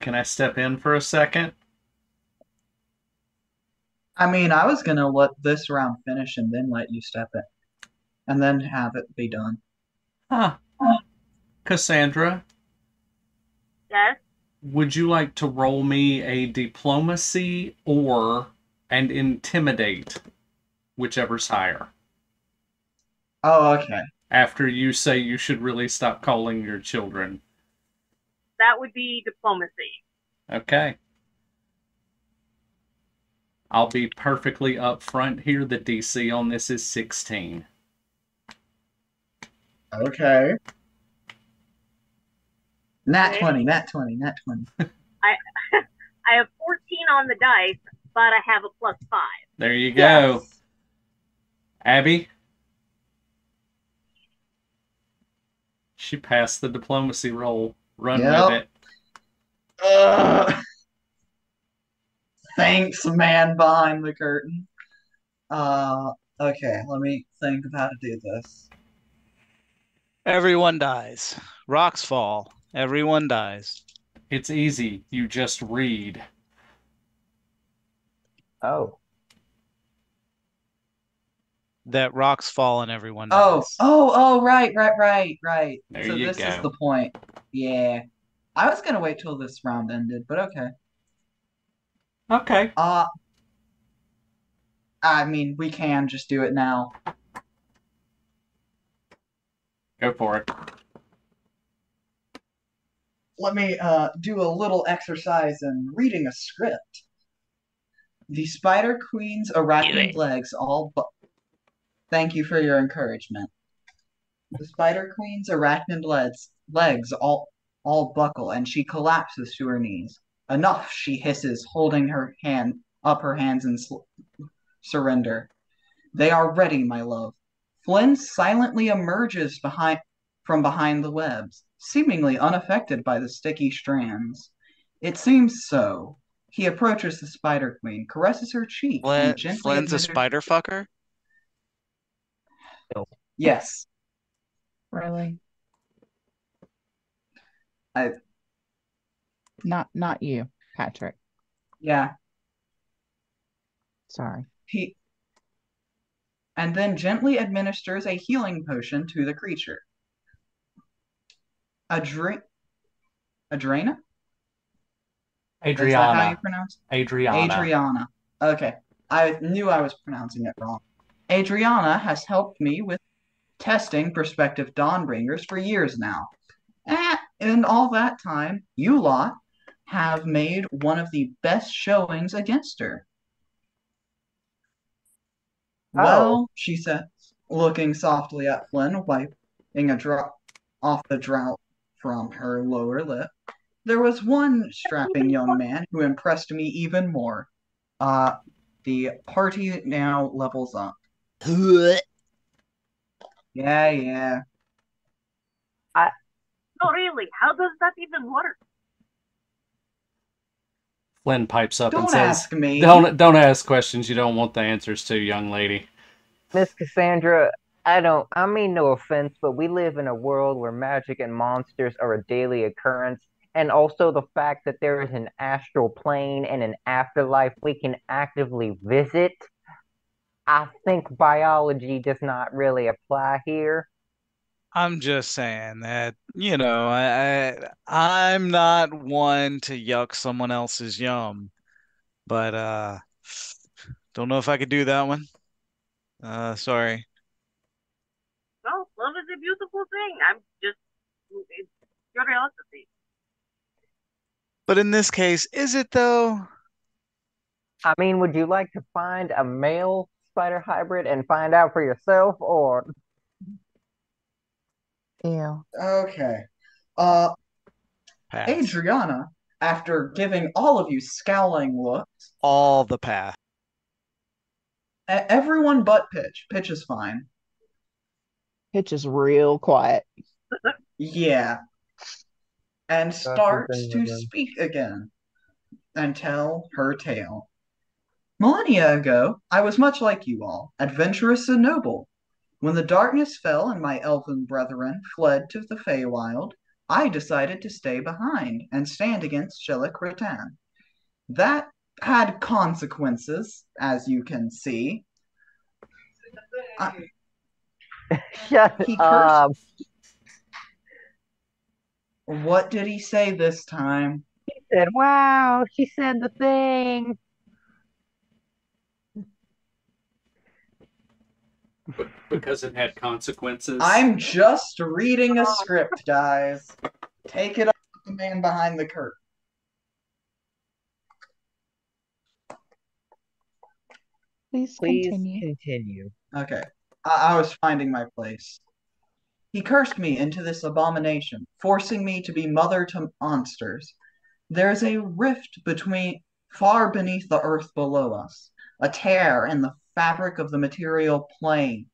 Speaker 1: Can I step in for a second?
Speaker 2: I mean, I was gonna let this round finish and then let you step in, and then have it be done.
Speaker 1: Huh. Cassandra,
Speaker 7: Yes?
Speaker 1: would you like to roll me a diplomacy or and intimidate, whichever's higher?
Speaker 2: Oh, okay.
Speaker 1: After you say you should really stop calling your children.
Speaker 7: That would be diplomacy.
Speaker 1: Okay. I'll be perfectly upfront here. The DC on this is 16.
Speaker 2: Okay. Nat
Speaker 7: Okay.
Speaker 2: 20, nat 20, nat 20.
Speaker 7: I I have 14 on the dice, but I have a plus 5.
Speaker 1: There you go.
Speaker 2: Yes.
Speaker 1: Abby? She passed the diplomacy roll. Run
Speaker 2: Yep.
Speaker 1: with it.
Speaker 2: Ugh. Thanks, man behind the curtain. Uh, okay, let me think of how to do this.
Speaker 3: Everyone dies. Rocks fall. Everyone dies.
Speaker 1: It's easy. You just read.
Speaker 9: oh.
Speaker 3: That rocks fall and everyone
Speaker 2: Oh,
Speaker 3: dies.
Speaker 2: oh, oh, oh, right, right, right, right.
Speaker 1: There
Speaker 2: So
Speaker 1: you
Speaker 2: this is the point. Yeah. I was gonna wait till this round ended, but okay.
Speaker 1: Okay.
Speaker 2: Uh, I mean, we can just do it now.
Speaker 1: Go for it.
Speaker 2: Let me uh do a little exercise in reading a script. The Spider Queen's arachnid legs all bu- Thank you for your encouragement. The Spider Queen's arachnid legs legs all all buckle and she collapses to her knees. Enough, she hisses, holding her hand up her hands in sl- surrender. They are ready, my love. Flynn silently emerges behind from behind the webs, seemingly unaffected by the sticky strands. It seems so. He approaches the Spider Queen, caresses her cheek, and gently
Speaker 3: Flynn's a
Speaker 2: administers-
Speaker 3: spider fucker?
Speaker 2: Yes.
Speaker 4: Really?
Speaker 2: I-
Speaker 4: Not not you, Patrick.
Speaker 2: Yeah.
Speaker 4: Sorry.
Speaker 2: He and then gently administers a healing potion to the creature. Adre Adrena? Is that how you
Speaker 1: Adriana.
Speaker 2: pronounce
Speaker 1: Adriana.
Speaker 2: Adriana. Okay. I knew I was pronouncing it wrong. Adriana has helped me with testing prospective Dawnbringers for years now. And in all that time, you lot have made one of the best showings against her. Well, she said, looking softly at Flynn, wiping a drop off the drought from her lower lip. There was one strapping young man who impressed me even more. Uh, the party now levels up. Yeah, yeah. I.
Speaker 7: No, really, how does that even work?
Speaker 1: Flynn pipes up and
Speaker 2: Don't
Speaker 1: says,
Speaker 2: ask me.
Speaker 1: "Don't don't ask questions you don't want the answers to, young lady."
Speaker 9: Miss Cassandra, I don't, I mean no offense, but we live in a world where magic and monsters are a daily occurrence. And also the fact that there is an astral plane and an afterlife we can actively visit.
Speaker 5: I think biology does not really apply here.
Speaker 3: I'm just saying that, you know, I, I I'm not one to yuck someone else's yum, but uh don't know if I could do that one. Uh sorry.
Speaker 7: No, love is a beautiful thing. I'm just it's curiosity.
Speaker 3: But in this case, is it though?
Speaker 5: I mean, would you like to find a male spider hybrid and find out for yourself, or
Speaker 4: Ew.
Speaker 2: Okay. Uh,
Speaker 3: Pass.
Speaker 2: Adriana, after giving all of you scowling looks,
Speaker 3: All the path.
Speaker 2: everyone but Pitch. Pitch is fine.
Speaker 4: Pitch is real quiet.
Speaker 2: Yeah. And
Speaker 5: the
Speaker 2: starts to
Speaker 5: again.
Speaker 2: speak again and tell her tale. Millennia ago, I was much like you all, adventurous and noble. When the darkness fell and my elven brethren fled to the Feywild, I decided to stay behind and stand against Shelik Ratan. That had consequences, as you can see. I-
Speaker 5: shut
Speaker 2: He
Speaker 5: up?
Speaker 2: Um, what did he say this time?
Speaker 5: He said, "Wow, she said the thing."
Speaker 1: Because it had consequences.
Speaker 2: I'm just reading a script, guys. Take it up with the man behind the curtain.
Speaker 4: Please,
Speaker 5: Please
Speaker 4: continue.
Speaker 5: continue.
Speaker 2: Okay. I, I was finding my place. He cursed me into this abomination, forcing me to be mother to monsters. There is a rift between far beneath the earth below us, a tear in the fabric of the material plane,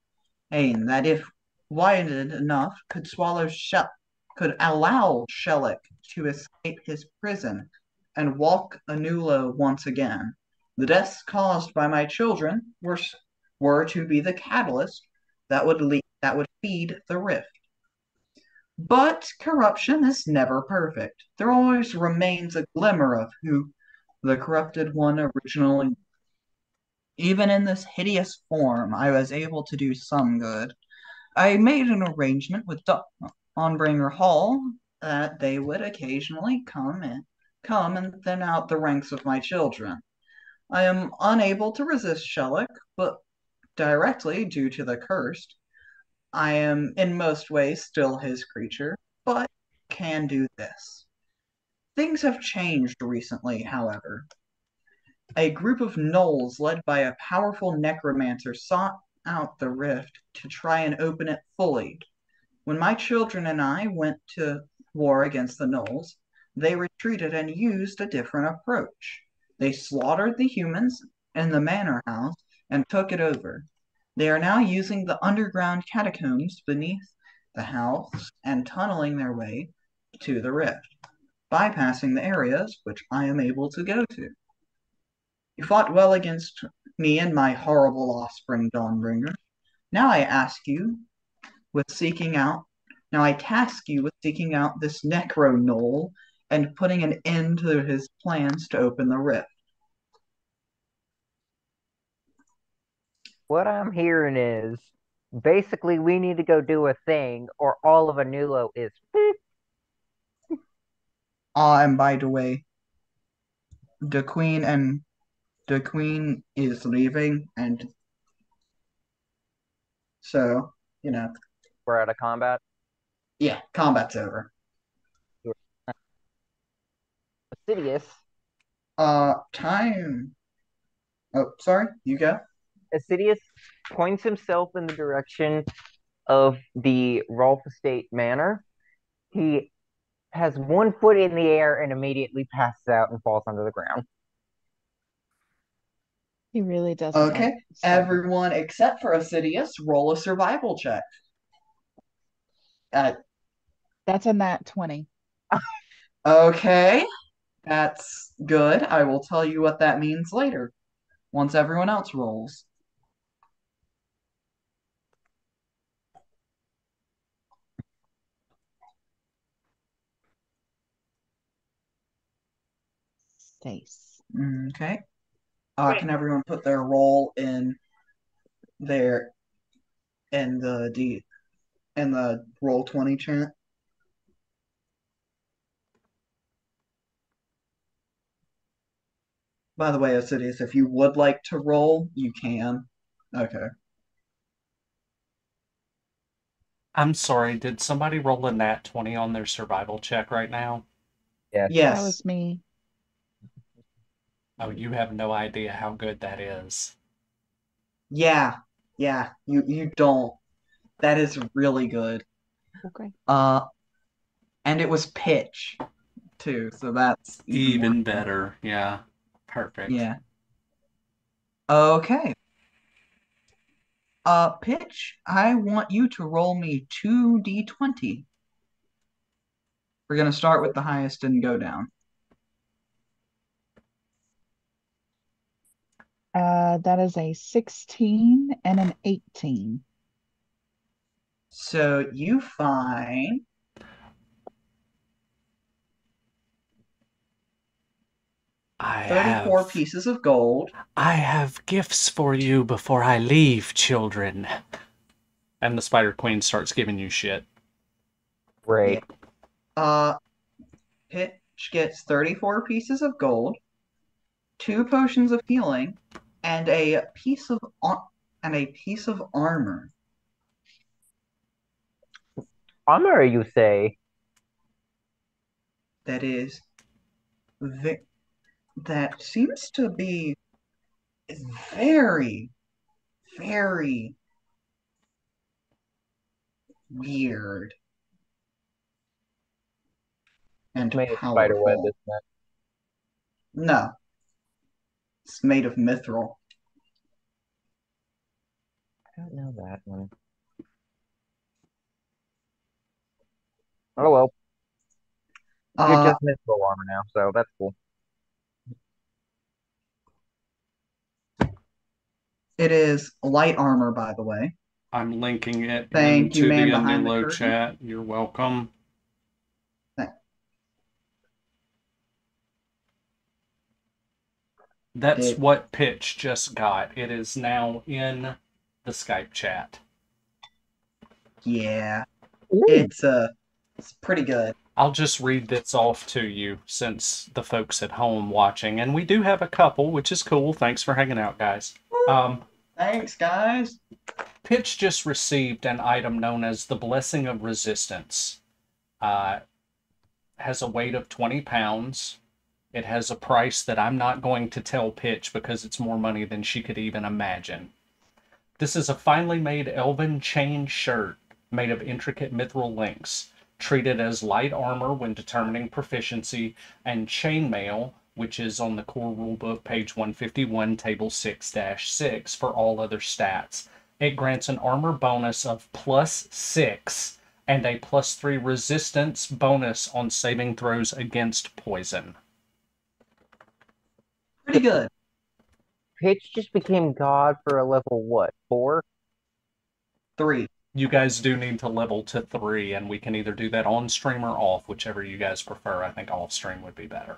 Speaker 2: that if widened enough could swallow Shell could allow Shellick to escape his prison and walk Anulo once again. The deaths caused by my children were were to be the catalyst that would lead, that would feed the rift. But corruption is never perfect. There always remains a glimmer of who the corrupted one originally. Even in this hideous form, I was able to do some good. I made an arrangement with Dawnbringer Hall that they would occasionally come and come and thin out the ranks of my children. I am unable to resist Shellick, but directly due to the cursed. I am in most ways still his creature, but can do this. Things have changed recently, however. A group of gnolls led by a powerful necromancer sought out the rift to try and open it fully. When my children and I went to war against the gnolls, they retreated and used a different approach. They slaughtered the humans in the manor house and took it over. They are now using the underground catacombs beneath the house and tunneling their way to the rift, bypassing the areas which I am able to go to. You fought well against me and my horrible offspring, Dawnbringer. Now I ask you with seeking out, now I task you with seeking out this Necro Knoll and putting an end to his plans to open the rift.
Speaker 5: What I'm hearing is basically we need to go do a thing, or all of Anulo is.
Speaker 2: Ah, and by the way, the queen and the queen is leaving, and so you know,
Speaker 5: We're out of combat.
Speaker 2: yeah, combat's over.
Speaker 5: Assidious.
Speaker 2: Uh, time. Oh, sorry, you go.
Speaker 5: Assidious points himself in the direction of the Rolf Estate Manor. He has one foot in the air and immediately passes out and falls onto the ground.
Speaker 4: He really doesn't.
Speaker 2: Okay, everyone except for Assidious, roll a survival check. Uh,
Speaker 4: That's a nat 20.
Speaker 2: okay, that's good. I will tell you what that means later, once everyone else rolls.
Speaker 4: Stace.
Speaker 2: Okay. Uh, can everyone put their roll in their in the D in the roll twenty chant? By the way, Osidious, if you would like to roll, you can. Okay.
Speaker 1: I'm sorry, did somebody roll a nat 20 on their survival check right now?
Speaker 4: That
Speaker 2: Yes.
Speaker 4: That was me.
Speaker 1: Oh, you have no idea how good that is.
Speaker 2: Yeah. Yeah. You you don't. That is really good.
Speaker 4: Okay.
Speaker 2: Uh and it was pitch too, so that's
Speaker 1: Even
Speaker 2: more-
Speaker 1: better. Yeah. Perfect.
Speaker 2: Yeah. Okay. Uh, pitch, I want you to roll me two d20. We're gonna start with the highest and go down.
Speaker 4: Uh, that is a 16 and an 18.
Speaker 2: So you find
Speaker 1: I
Speaker 2: 34
Speaker 1: have
Speaker 2: pieces of gold.
Speaker 1: I have gifts for you before I leave, children. And the Spider Queen starts giving you shit.
Speaker 5: Great.
Speaker 2: Uh, Pitch gets 34 pieces of gold, two potions of healing, and a piece of and a piece of armor.
Speaker 5: Armor, you say?
Speaker 2: that is ve- that seems to be very very weird and
Speaker 5: Made of spider web,
Speaker 2: powerful. No. It's made of mithril.
Speaker 5: I don't know that one. Oh well, you're
Speaker 2: Uh,
Speaker 5: just mithril armor now, so that's cool.
Speaker 2: it is light armor, by the way.
Speaker 1: I'm linking it
Speaker 2: Thank you,
Speaker 1: into
Speaker 2: man
Speaker 1: the
Speaker 2: behind the
Speaker 1: Anulo
Speaker 2: curtain.
Speaker 1: chat. You're welcome.
Speaker 2: Thank-
Speaker 1: That's
Speaker 2: It-
Speaker 1: what Pitch just got. It is now in the Skype chat.
Speaker 2: Yeah,
Speaker 5: Ooh,
Speaker 2: it's uh, it's pretty good.
Speaker 1: I'll just read this off to you since the folks at home watching, and we do have a couple, which is cool. Thanks for hanging out, guys. Um,
Speaker 2: Thanks, guys.
Speaker 1: Pitch just received an item known as the Blessing of Resistance. Uh, has a weight of 20 pounds. It has a price that I'm not going to tell Pitch because it's more money than she could even imagine. This is a finely made elven chain shirt made of intricate mithril links, treated as light armor when determining proficiency, and chainmail, which is on the core rulebook, page 151, table 6 6, for all other stats. It grants an armor bonus of plus 6 and a plus 3 resistance bonus on saving throws against poison.
Speaker 2: Pretty good.
Speaker 5: Pitch just became god for a level what? Four?
Speaker 2: Three.
Speaker 1: You guys do need to level to 3, and we can either do that on stream or off, whichever you guys prefer. I think off stream would be better.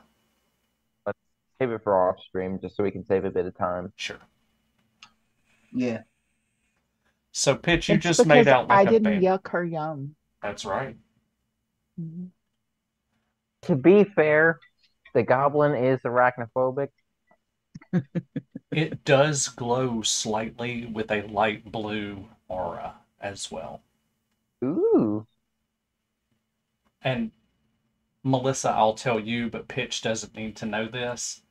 Speaker 5: Let's save it for off stream just so we can save a bit of time.
Speaker 1: Sure.
Speaker 2: Yeah.
Speaker 1: So, Pitch, you
Speaker 4: It's
Speaker 1: just made out like
Speaker 4: I
Speaker 1: a
Speaker 4: didn't
Speaker 1: baby.
Speaker 4: yuck her yum.
Speaker 1: That's right.
Speaker 4: Mhm.
Speaker 5: To be fair, the goblin is arachnophobic.
Speaker 1: It does glow slightly with a light blue aura as well.
Speaker 5: Ooh.
Speaker 1: And Melissa, I'll tell you, but Pitch doesn't need to know this.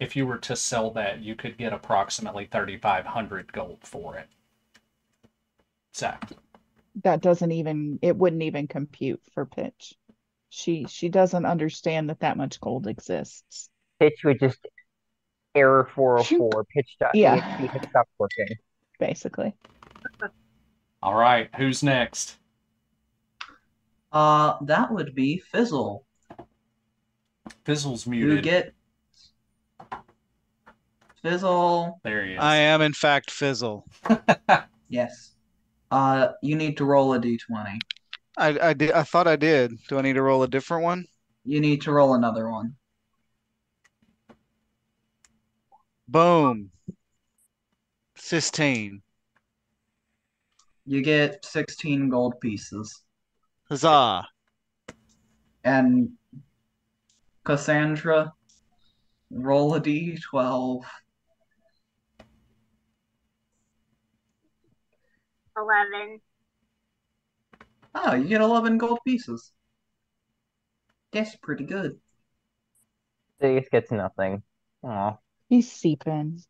Speaker 1: If you were to sell that, you could get approximately 3,500 gold for it. So,
Speaker 4: That doesn't even, it wouldn't even compute for pitch. She she doesn't understand that that much gold exists.
Speaker 5: Pitch would just error 404, pitch.exe
Speaker 4: Yeah.
Speaker 5: has stopped working.
Speaker 4: Basically.
Speaker 1: all right, who's next?
Speaker 2: Uh, that would be Fizzle.
Speaker 1: Fizzle's muted.
Speaker 2: You get Fizzle.
Speaker 1: There he is.
Speaker 3: I am, in fact, Fizzle.
Speaker 2: Yes. Uh, you need to roll a d20.
Speaker 3: I, I, did, I thought I did. Do I need to roll a different one?
Speaker 2: You need to roll another one.
Speaker 3: Boom. Sixteen.
Speaker 2: You get 16 gold pieces.
Speaker 3: Huzzah!
Speaker 2: And Cassandra, roll a d12.
Speaker 7: Eleven.
Speaker 2: Oh, you get 11 gold pieces. That's pretty good.
Speaker 5: Sidious gets nothing. Aw.
Speaker 4: He's seeping.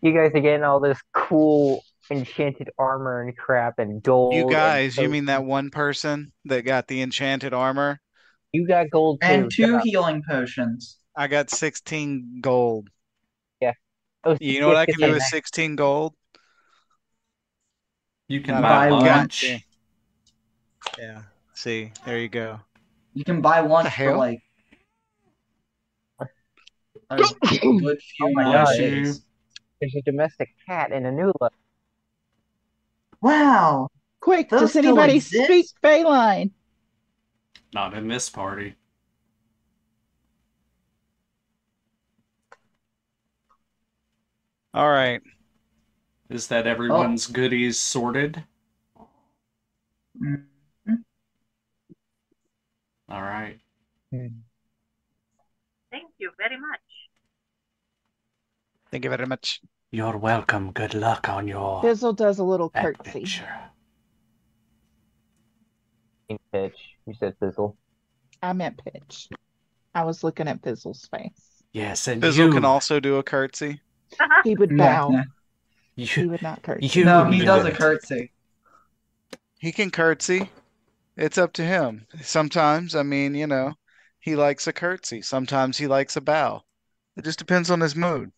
Speaker 5: You guys are getting all this cool enchanted armor and crap and gold.
Speaker 3: You guys, you mean that one person that got the enchanted armor?
Speaker 5: You got gold too.
Speaker 2: And two
Speaker 5: Shut up.
Speaker 2: healing potions.
Speaker 3: I got 16 gold.
Speaker 5: Oh,
Speaker 3: You know what I can do with 16 gold?
Speaker 1: You can
Speaker 3: Not
Speaker 1: buy
Speaker 2: buy
Speaker 3: bad.
Speaker 1: lunch.
Speaker 3: Yeah. Yeah. See, there you go.
Speaker 2: You can buy lunch for like a good few
Speaker 5: Oh my
Speaker 2: more
Speaker 5: God.
Speaker 2: days.
Speaker 5: There's a domestic cat in a new look.
Speaker 2: Wow.
Speaker 4: Quick,
Speaker 2: Those
Speaker 4: does anybody
Speaker 2: exist?
Speaker 4: speak Phaline?
Speaker 1: Not in this party.
Speaker 3: All right.
Speaker 1: Is that everyone's goodies sorted?
Speaker 2: Mm.
Speaker 1: All right.
Speaker 7: Thank you very much.
Speaker 3: Thank you very much.
Speaker 1: You're welcome. Good luck on your
Speaker 4: Fizzle does a little curtsy.
Speaker 1: adventure.
Speaker 5: Pitch. You said fizzle.
Speaker 4: I meant pitch. I was looking at Fizzle's face.
Speaker 1: Yes, and
Speaker 3: Fizzle
Speaker 1: you,
Speaker 3: can also do a curtsy.
Speaker 4: He would bow.
Speaker 2: no.
Speaker 4: He
Speaker 1: you,
Speaker 4: would not curtsy.
Speaker 1: you
Speaker 2: No, he does a
Speaker 1: do it.
Speaker 2: curtsy.
Speaker 3: He can curtsy. It's up to him. Sometimes, I mean, you know, he likes a curtsy. Sometimes he likes a bow. It just depends on his mood.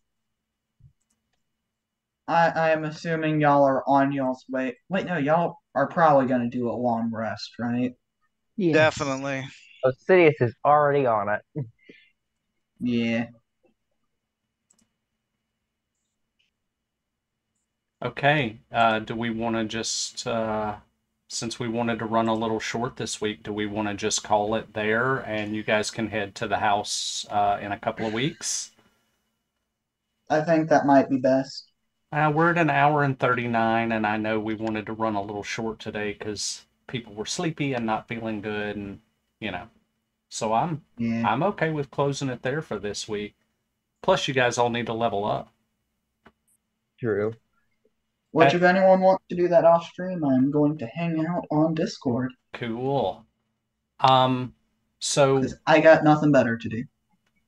Speaker 2: I, I am assuming y'all are on y'all's way. Wait, no, y'all are probably gonna do a long rest, right?
Speaker 4: Yes.
Speaker 3: Definitely.
Speaker 5: Oh, Sidious is already on it.
Speaker 2: Yeah.
Speaker 1: Okay. Uh, do we want to just, uh, since we wanted to run a little short this week, do we want to just call it there and you guys can head to the house uh, in a couple of weeks?
Speaker 2: I think that might be best.
Speaker 1: Uh, we're at an hour and 39, and I know we wanted to run a little short today because people were sleepy and not feeling good, and you know. So I'm
Speaker 2: Yeah.
Speaker 1: I'm okay with closing it there for this week. Plus, you guys all need to level up.
Speaker 5: True.
Speaker 2: Which, if anyone wants to do that off stream, I'm going to hang out on Discord
Speaker 1: Cool. Um, so
Speaker 2: I got nothing better to do.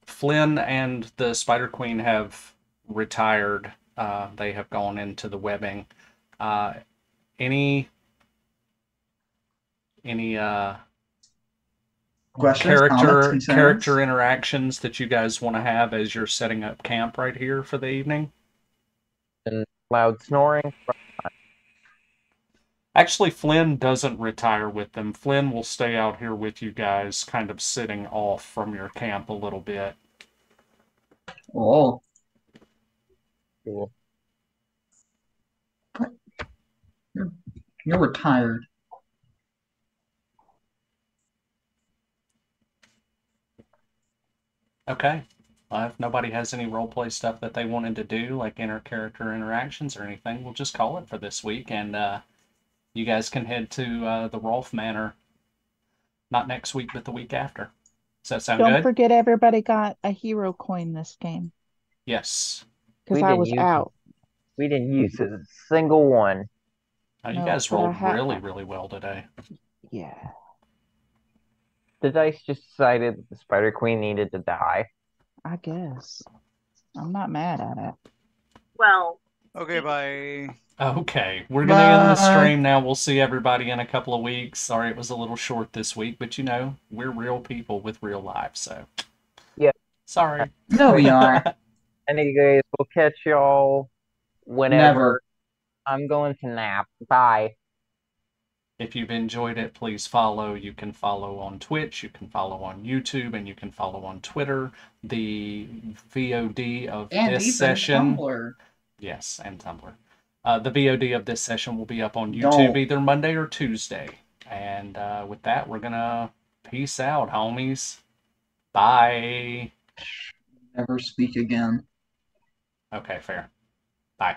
Speaker 1: Flynn and the Spider Queen have retired. Uh, they have gone into the webbing. Uh, any any uh
Speaker 2: Questions,
Speaker 1: character
Speaker 2: comments,
Speaker 1: character interactions that you guys want to have as you're setting up camp right here for the evening?
Speaker 5: Loud snoring.
Speaker 1: Actually, Flynn doesn't retire with them. Flynn will stay out here with you guys, kind of sitting off from your camp a little bit.
Speaker 2: Oh,
Speaker 5: Cool.
Speaker 2: you're retired.
Speaker 1: Okay. Uh, if nobody has any roleplay stuff that they wanted to do, like inter character interactions or anything, we'll just call it for this week, and uh, you guys can head to uh, the Rolf Manor. Not next week, but the week after. Does that sound good?
Speaker 4: Don't forget everybody got a hero coin this game
Speaker 1: Yes.
Speaker 4: Because
Speaker 5: We
Speaker 4: I
Speaker 5: didn't
Speaker 4: was
Speaker 5: use it.
Speaker 4: out.
Speaker 5: We didn't use a single one.
Speaker 1: Uh, you
Speaker 4: No,
Speaker 1: guys rolled
Speaker 4: ha-
Speaker 1: really, really well today.
Speaker 4: Yeah.
Speaker 5: The dice just decided that the Spider Queen needed to die.
Speaker 4: I guess. I'm not mad at it.
Speaker 7: Well,
Speaker 3: Okay, bye.
Speaker 1: Okay, we're gonna end the stream now. We'll see everybody in a couple of weeks. Sorry it was a little short this week, but you know, we're real people with real lives, so.
Speaker 5: Yeah.
Speaker 1: Sorry.
Speaker 2: No, we aren't.
Speaker 5: Anyways, we'll catch y'all whenever.
Speaker 2: Never.
Speaker 5: I'm going to nap. Bye.
Speaker 1: If you've enjoyed it, please follow. You can follow on Twitch, you can follow on YouTube, and you can follow on Twitter. The VOD of
Speaker 2: And
Speaker 1: this
Speaker 2: even
Speaker 1: session.
Speaker 2: Tumblr.
Speaker 1: Yes, and Tumblr. Uh, the VOD of this session will be up on
Speaker 2: Don't.
Speaker 1: YouTube either Monday or Tuesday. And uh, with that, we're gonna peace out, homies. Bye.
Speaker 2: Never speak again.
Speaker 1: Okay, fair. Bye.